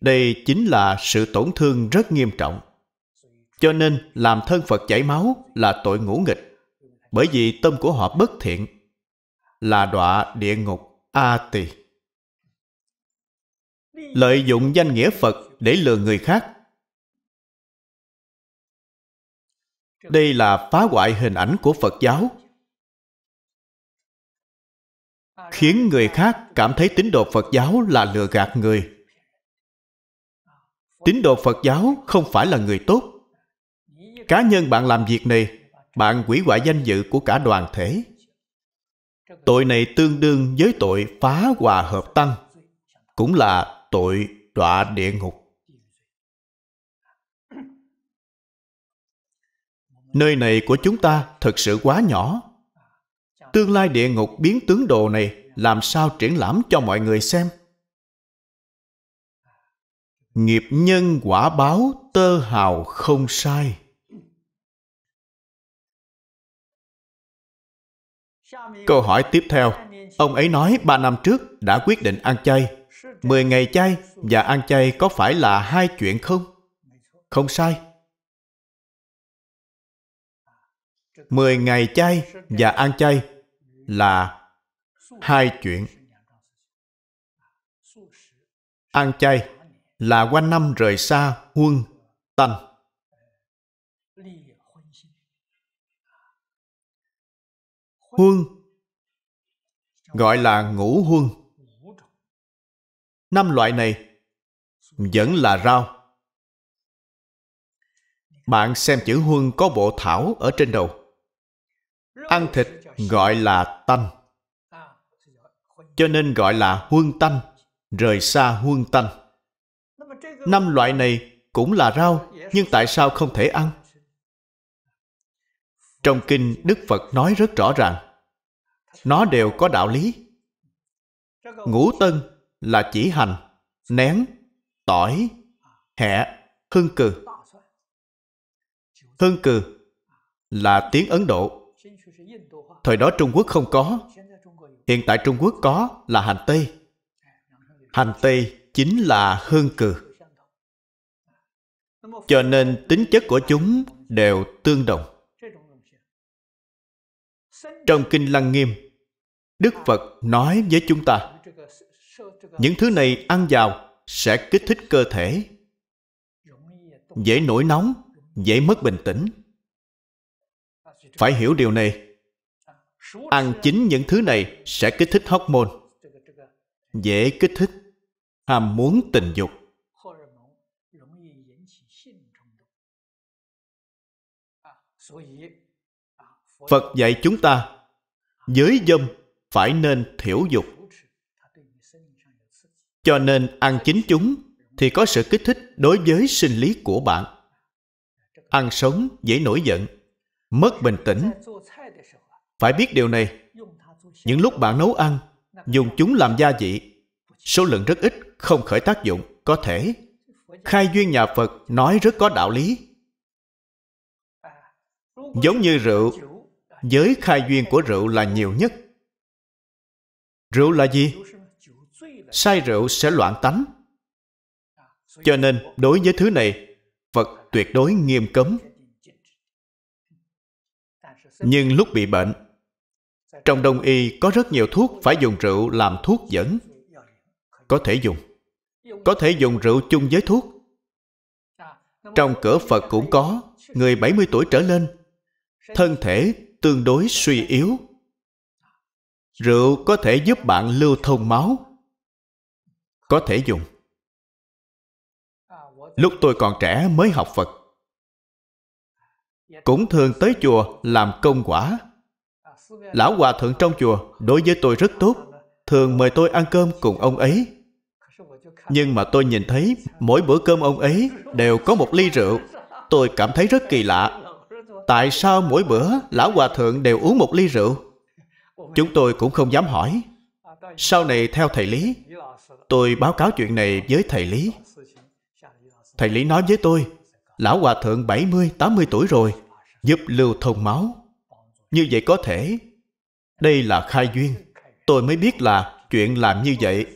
Đây chính là sự tổn thương rất nghiêm trọng. Cho nên làm thân phật chảy máu là tội ngũ nghịch, bởi vì tâm của họ bất thiện, là đọa địa ngục a tỳ lợi dụng danh nghĩa phật để lừa người khác. Đây là phá hoại hình ảnh của phật giáo. Khiến người khác cảm thấy tín đồ phật giáo là lừa gạt người. Tín đồ phật giáo không phải là người tốt. Cá nhân bạn làm việc này, bạn hủy hoại danh dự của cả đoàn thể. Tội này tương đương với tội phá hòa hợp tăng, cũng là tội đọa địa ngục. Nơi này của chúng ta thực sự quá nhỏ. Tương lai địa ngục biến tướng đồ này làm sao triển lãm cho mọi người xem? Nghiệp nhân quả báo tơ hào không sai. Câu hỏi tiếp theo. Ông ấy nói ba năm trước đã quyết định ăn chay. Mười ngày chay và ăn chay có phải là hai chuyện không? Không sai. Mười ngày chay và ăn chay là hai chuyện. Ăn chay là quanh năm rời xa huân tanh. Huân gọi là ngũ huân. Năm loại này vẫn là rau. Bạn xem chữ huân có bộ thảo ở trên đầu. Ăn thịt gọi là tanh cho nên gọi là huân tanh rời xa huân tanh năm loại này cũng là rau, nhưng tại sao không thể ăn? Trong kinh, đức phật nói rất rõ ràng. Nó đều có đạo lý. Ngũ tân là chỉ hành, nén, tỏi, hẹ, hương cừ. Hương cừ là tiếng ấn độ. Thời đó trung quốc không có hiện tại trung quốc có là hành tây. Hành tây chính là hương cừ. Cho nên tính chất của chúng đều tương đồng. Trong kinh lăng nghiêm, đức phật nói với chúng ta, những thứ này ăn vào sẽ kích thích cơ thể, dễ nổi nóng, dễ mất bình tĩnh. Phải hiểu điều này ăn chính những thứ này sẽ kích thích hormone. Dễ kích thích. Ham muốn tình dục. Phật dạy chúng ta, giới dâm phải nên thiểu dục. Cho nên ăn chính chúng thì có sự kích thích đối với sinh lý của bạn. Ăn sống dễ nổi giận, mất bình tĩnh phải biết điều này. Những lúc bạn nấu ăn, dùng chúng làm gia vị, số lượng rất ít, không khởi tác dụng, có thể. Khai duyên nhà phật nói rất có đạo lý. Giống như rượu, giới khai duyên của rượu là nhiều nhất. Rượu là gì? Say rượu sẽ loạn tánh. Cho nên, đối với thứ này, phật tuyệt đối nghiêm cấm. Nhưng lúc bị bệnh trong đông y có rất nhiều thuốc phải dùng rượu làm thuốc dẫn. Có thể dùng. Có thể dùng rượu chung với thuốc. Trong cửa phật cũng có, người 70 tuổi trở lên. Thân thể tương đối suy yếu. Rượu có thể giúp bạn lưu thông máu. Có thể dùng. Lúc tôi còn trẻ mới học phật. Cũng thường tới chùa làm công quả lão hòa thượng trong chùa đối với tôi rất tốt. Thường mời tôi ăn cơm cùng ông ấy. Nhưng mà tôi nhìn thấy mỗi bữa cơm ông ấy đều có một ly rượu. Tôi cảm thấy rất kỳ lạ. Tại sao mỗi bữa lão hòa thượng đều uống một ly rượu? Chúng tôi cũng không dám hỏi. Sau này theo thầy lý tôi báo cáo chuyện này với thầy lý. Thầy lý nói với tôi lão hòa thượng 70, 80 tuổi rồi giúp lưu thông máu như vậy có thể. Đây là khai duyên. Tôi mới biết là chuyện làm như vậy.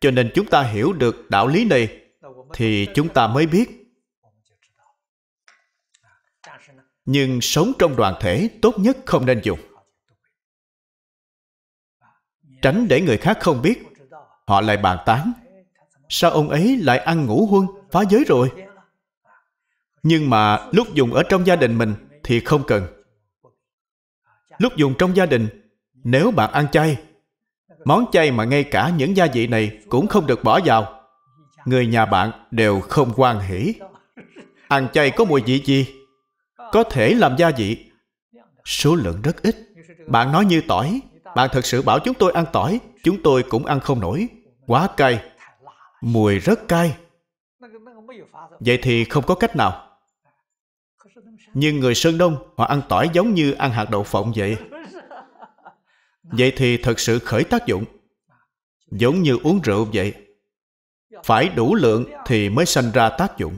Cho nên chúng ta hiểu được đạo lý này, thì chúng ta mới biết. Nhưng sống trong đoàn thể tốt nhất không nên dùng. Tránh để người khác không biết, họ lại bàn tán. Sao ông ấy lại ăn ngủ huân, phá giới rồi? Nhưng mà lúc dùng ở trong gia đình mình thì không cần lúc dùng trong gia đình. Nếu bạn ăn chay, món chay mà ngay cả những gia vị này cũng không được bỏ vào. Người nhà bạn đều không quan hỷ. Ăn chay có mùi vị gì? Có thể làm gia vị. Số lượng rất ít. Bạn nói như tỏi. Bạn thật sự bảo chúng tôi ăn tỏi, chúng tôi cũng ăn không nổi. Quá cay. Mùi rất cay. Vậy thì không có cách nào nhưng người sơn đông, họ ăn tỏi giống như ăn hạt đậu phộng vậy. Vậy thì thật sự khởi tác dụng. Giống như uống rượu vậy. Phải đủ lượng thì mới sanh ra tác dụng.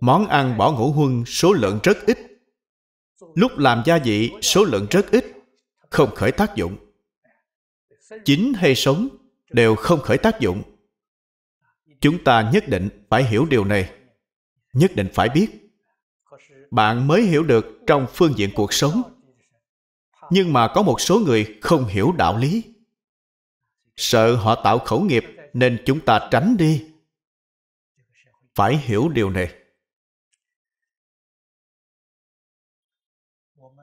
Món ăn bỏ ngũ huân số lượng rất ít. Lúc làm gia vị, số lượng rất ít. Không khởi tác dụng. Chín hay sống đều không khởi tác dụng. Chúng ta nhất định phải hiểu điều này. Nhất định phải biết bạn mới hiểu được trong phương diện cuộc sống. Nhưng mà có một số người không hiểu đạo lý. Sợ họ tạo khẩu nghiệp nên chúng ta tránh đi. Phải hiểu điều này.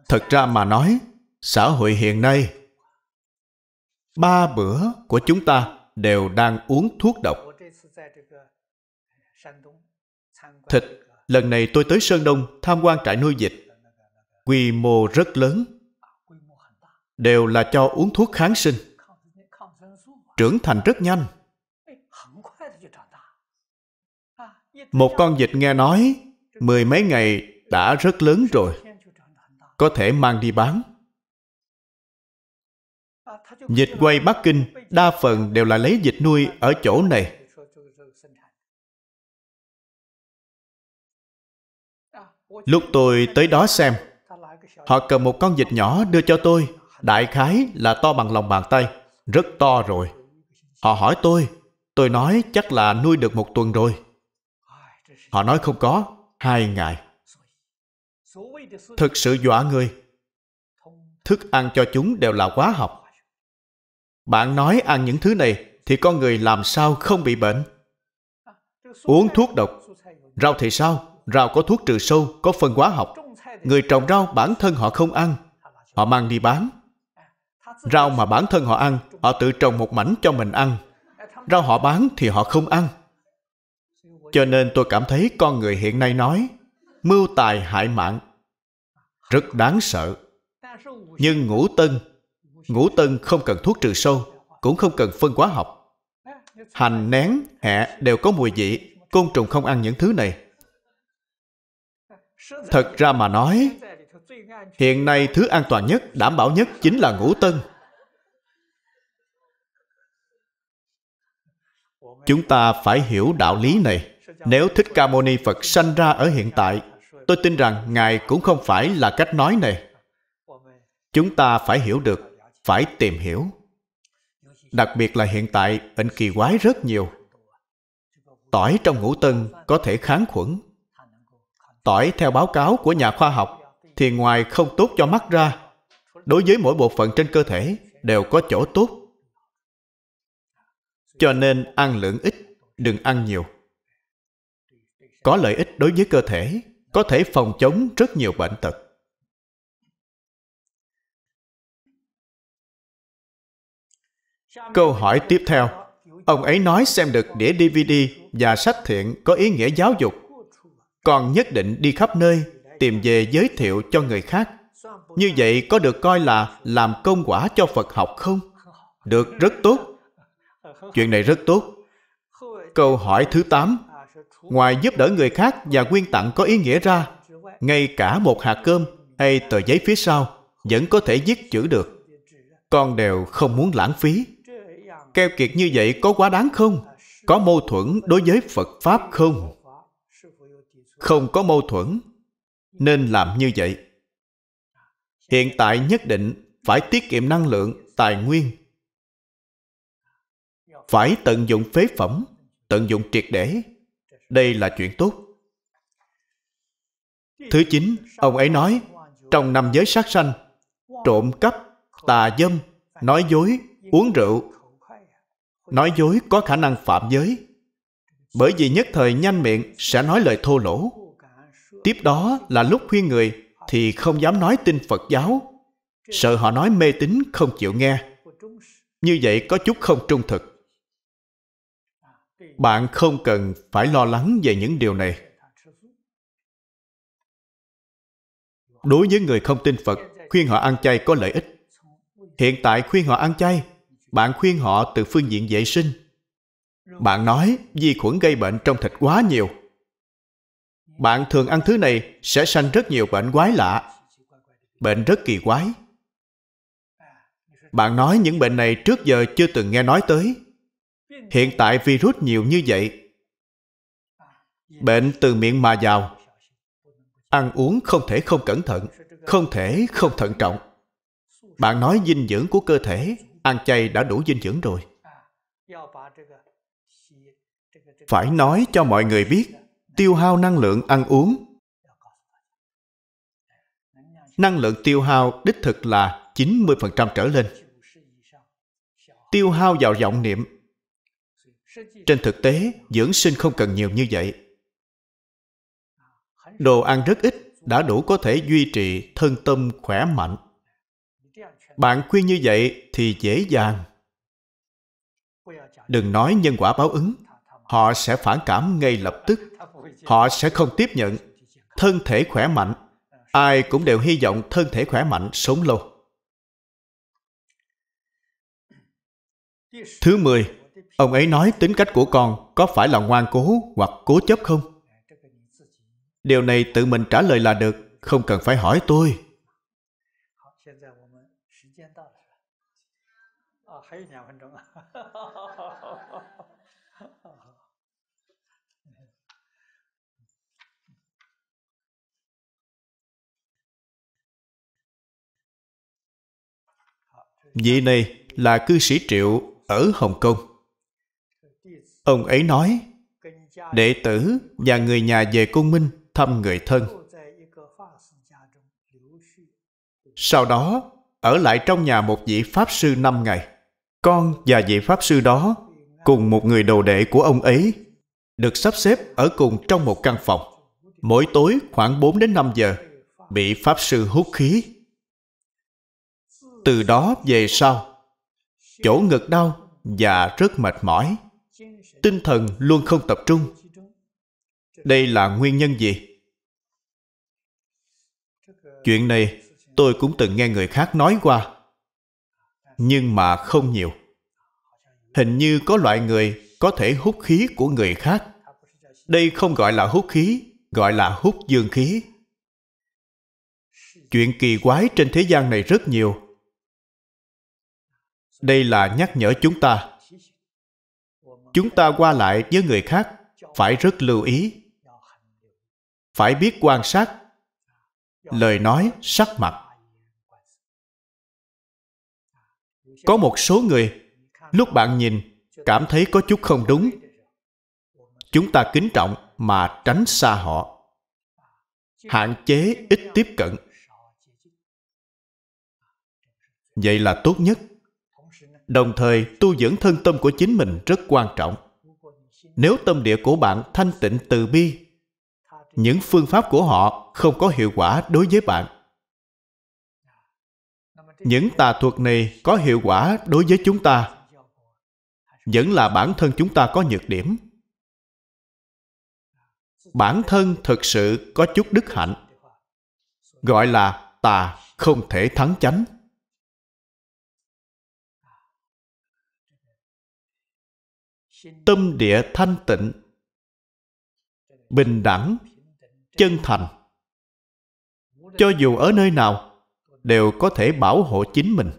Thật ra mà nói, xã hội hiện nay, ba bữa của chúng ta đều đang uống thuốc độc. Thịt lần này tôi tới sơn đông tham quan trại nuôi vịt. Quy mô rất lớn. Đều là cho uống thuốc kháng sinh. Trưởng thành rất nhanh. Một con vịt nghe nói, mười mấy ngày đã rất lớn rồi. Có thể mang đi bán. Dịch quay bắc kinh đa phần đều là lấy dịch nuôi ở chỗ này. Lúc tôi tới đó xem, họ cầm một con vịt nhỏ đưa cho tôi. Đại khái là to bằng lòng bàn tay, rất to rồi. Họ hỏi tôi tôi nói chắc là nuôi được một tuần rồi. Họ nói không có, hai ngày. Thực sự dọa người. Thức ăn cho chúng đều là hóa học. Bạn nói ăn những thứ này thì con người làm sao không bị bệnh? Uống thuốc độc, rau thì sao? Rau có thuốc trừ sâu, có phân hóa học. Người trồng rau bản thân họ không ăn, họ mang đi bán. Rau mà bản thân họ ăn, họ tự trồng một mảnh cho mình ăn. Rau họ bán thì họ không ăn. Cho nên tôi cảm thấy con người hiện nay nói, mưu tài hại mạng, rất đáng sợ. Nhưng ngũ tân ngũ tân không cần thuốc trừ sâu, cũng không cần phân hóa học. Hành nén, hẹ đều có mùi vị, côn trùng không ăn những thứ này thật ra mà nói, hiện nay thứ an toàn nhất, đảm bảo nhất chính là ngũ tân. Chúng ta phải hiểu đạo lý này. Nếu thích ca mâu ni phật sanh ra ở hiện tại, tôi tin rằng ngài cũng không phải là cách nói này. Chúng ta phải hiểu được, phải tìm hiểu. Đặc biệt là hiện tại bệnh kỳ quái rất nhiều. Tỏi trong ngũ tân có thể kháng khuẩn tỏi theo báo cáo của nhà khoa học thì ngoài không tốt cho mắt ra, đối với mỗi bộ phận trên cơ thể đều có chỗ tốt. Cho nên ăn lượng ít, đừng ăn nhiều. Có lợi ích đối với cơ thể, có thể phòng chống rất nhiều bệnh tật. Câu hỏi tiếp theo, ông ấy nói xem được đĩa dvd và sách thiện có ý nghĩa giáo dục còn nhất định đi khắp nơi, tìm về giới thiệu cho người khác. Như vậy có được coi là làm công quả cho phật học không? Được, rất tốt. Chuyện này rất tốt. Câu hỏi thứ tám. Ngoài giúp đỡ người khác và quyên tặng có ý nghĩa ra, ngay cả một hạt cơm hay tờ giấy phía sau vẫn có thể viết chữ được. Con đều không muốn lãng phí. Keo kiệt như vậy có quá đáng không? Có mâu thuẫn đối với phật pháp không? Không có mâu thuẫn, nên làm như vậy. Hiện tại nhất định phải tiết kiệm năng lượng, tài nguyên. Phải tận dụng phế phẩm, tận dụng triệt để. Đây là chuyện tốt. Thứ chín, ông ấy nói, trong năm giới sát sanh, trộm cắp, tà dâm, nói dối, uống rượu, nói dối có khả năng phạm giới bởi vì nhất thời nhanh miệng sẽ nói lời thô lỗ. Tiếp đó là lúc khuyên người thì không dám nói tin phật giáo. Sợ họ nói mê tín, không chịu nghe. Như vậy có chút không trung thực. Bạn không cần phải lo lắng về những điều này. Đối với người không tin phật, khuyên họ ăn chay có lợi ích. Hiện tại khuyên họ ăn chay, bạn khuyên họ từ phương diện vệ sinh bạn nói vi khuẩn gây bệnh trong thịt quá nhiều. Bạn thường ăn thứ này sẽ sanh rất nhiều bệnh quái lạ. Bệnh rất kỳ quái. Bạn nói những bệnh này trước giờ chưa từng nghe nói tới. Hiện tại virus nhiều như vậy. Bệnh từ miệng mà vào. Ăn uống không thể không cẩn thận, không thể không thận trọng. Bạn nói dinh dưỡng của cơ thể, ăn chay đã đủ dinh dưỡng rồi phải nói cho mọi người biết tiêu hao năng lượng ăn uống năng lượng tiêu hao đích thực là 90% trở lên. Tiêu hao vào vọng niệm. Trên thực tế, dưỡng sinh không cần nhiều như vậy. Đồ ăn rất ít đã đủ có thể duy trì thân tâm khỏe mạnh. Bạn khuyên như vậy thì dễ dàng. Đừng nói nhân quả báo ứng, họ sẽ phản cảm ngay lập tức. Họ sẽ không tiếp nhận. Thân thể khỏe mạnh, ai cũng đều hy vọng thân thể khỏe mạnh sống lâu. Thứ mười, ông ấy nói tính cách của con có phải là ngoan cố hoặc cố chấp không? Điều này tự mình trả lời là được, không cần phải hỏi tôi.！Vị này là cư sĩ Triệu ở Hồng Kông. Ông ấy nói, đệ tử và người nhà về cung minh thăm người thân. Sau đó, ở lại trong nhà một vị Pháp Sư năm ngày. Con và vị Pháp Sư đó cùng một người đồ đệ của ông ấy được sắp xếp ở cùng trong một căn phòng. Mỗi tối khoảng 4 đến 5 giờ bị Pháp Sư hút khí. Từ đó về sau, chỗ ngực đau và rất mệt mỏi. Tinh thần luôn không tập trung. Đây là nguyên nhân gì? Chuyện này tôi cũng từng nghe người khác nói qua nhưng mà không nhiều hình như có loại người có thể hút khí của người khác đây không gọi là hút khí gọi là hút dương khí chuyện kỳ quái trên thế gian này rất nhiều đây là nhắc nhở chúng ta. Chúng ta qua lại với người khác, phải rất lưu ý. Phải biết quan sát. Lời nói, sắc mặt. Có một số người, lúc bạn nhìn, cảm thấy có chút không đúng. Chúng ta kính trọng mà tránh xa họ. Hạn chế ít tiếp cận. Vậy là tốt nhất đồng thời, tu dưỡng thân tâm của chính mình rất quan trọng. Nếu tâm địa của bạn thanh tịnh từ bi, những phương pháp của họ không có hiệu quả đối với bạn. Những tà thuật này có hiệu quả đối với chúng ta. Vẫn là bản thân chúng ta có nhược điểm. Bản thân thực sự có chút đức hạnh, gọi là tà không thể thắng chánh. Tâm địa thanh tịnh, bình đẳng, chân thành. Cho dù ở nơi nào, đều có thể bảo hộ chính mình.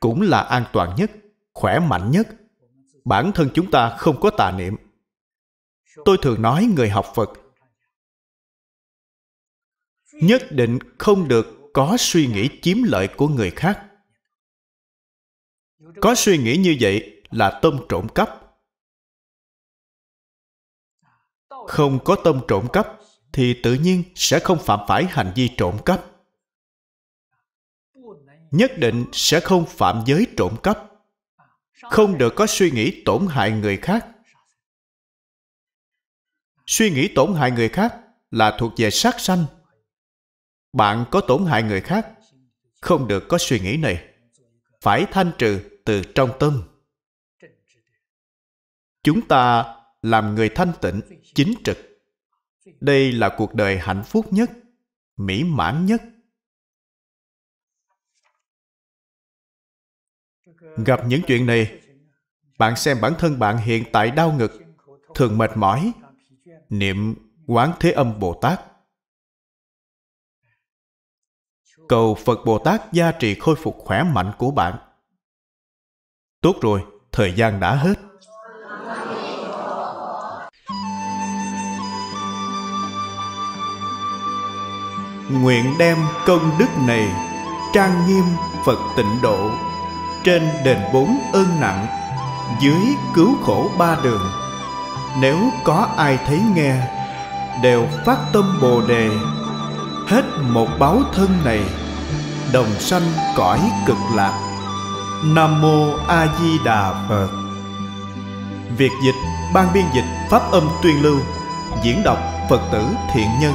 Cũng là an toàn nhất, khỏe mạnh nhất. Bản thân chúng ta không có tà niệm. Tôi thường nói người học phật, nhất định không được có suy nghĩ chiếm lợi của người khác. Có suy nghĩ như vậy là tâm trộm cắp. Không có tâm trộm cắp, thì tự nhiên sẽ không phạm phải hành vi trộm cắp. Nhất định sẽ không phạm giới trộm cắp. Không được có suy nghĩ tổn hại người khác. Suy nghĩ tổn hại người khác là thuộc về sát sanh. Bạn có tổn hại người khác, không được có suy nghĩ này. Phải thanh trừ từ trong tâm. Chúng ta làm người thanh tịnh, chính trực. Đây là cuộc đời hạnh phúc nhất, mỹ mãn nhất. Gặp những chuyện này, bạn xem bản thân bạn hiện tại đau ngực, thường mệt mỏi, niệm quán thế âm bồ tát. Cầu phật bồ tát gia trì khôi phục khỏe mạnh của bạn. Tốt rồi, thời gian đã hết. Nguyện đem công đức này trang nghiêm phật tịnh độ trên đền bốn ơn nặng, dưới cứu khổ ba đường. Nếu có ai thấy nghe, đều phát tâm bồ đề. Hết một báo thân này, đồng sanh cõi cực lạc. Nam mô a di đà phật. Việc dịch ban biên dịch pháp âm tuyên lưu, diễn đọc phật tử thiện nhân.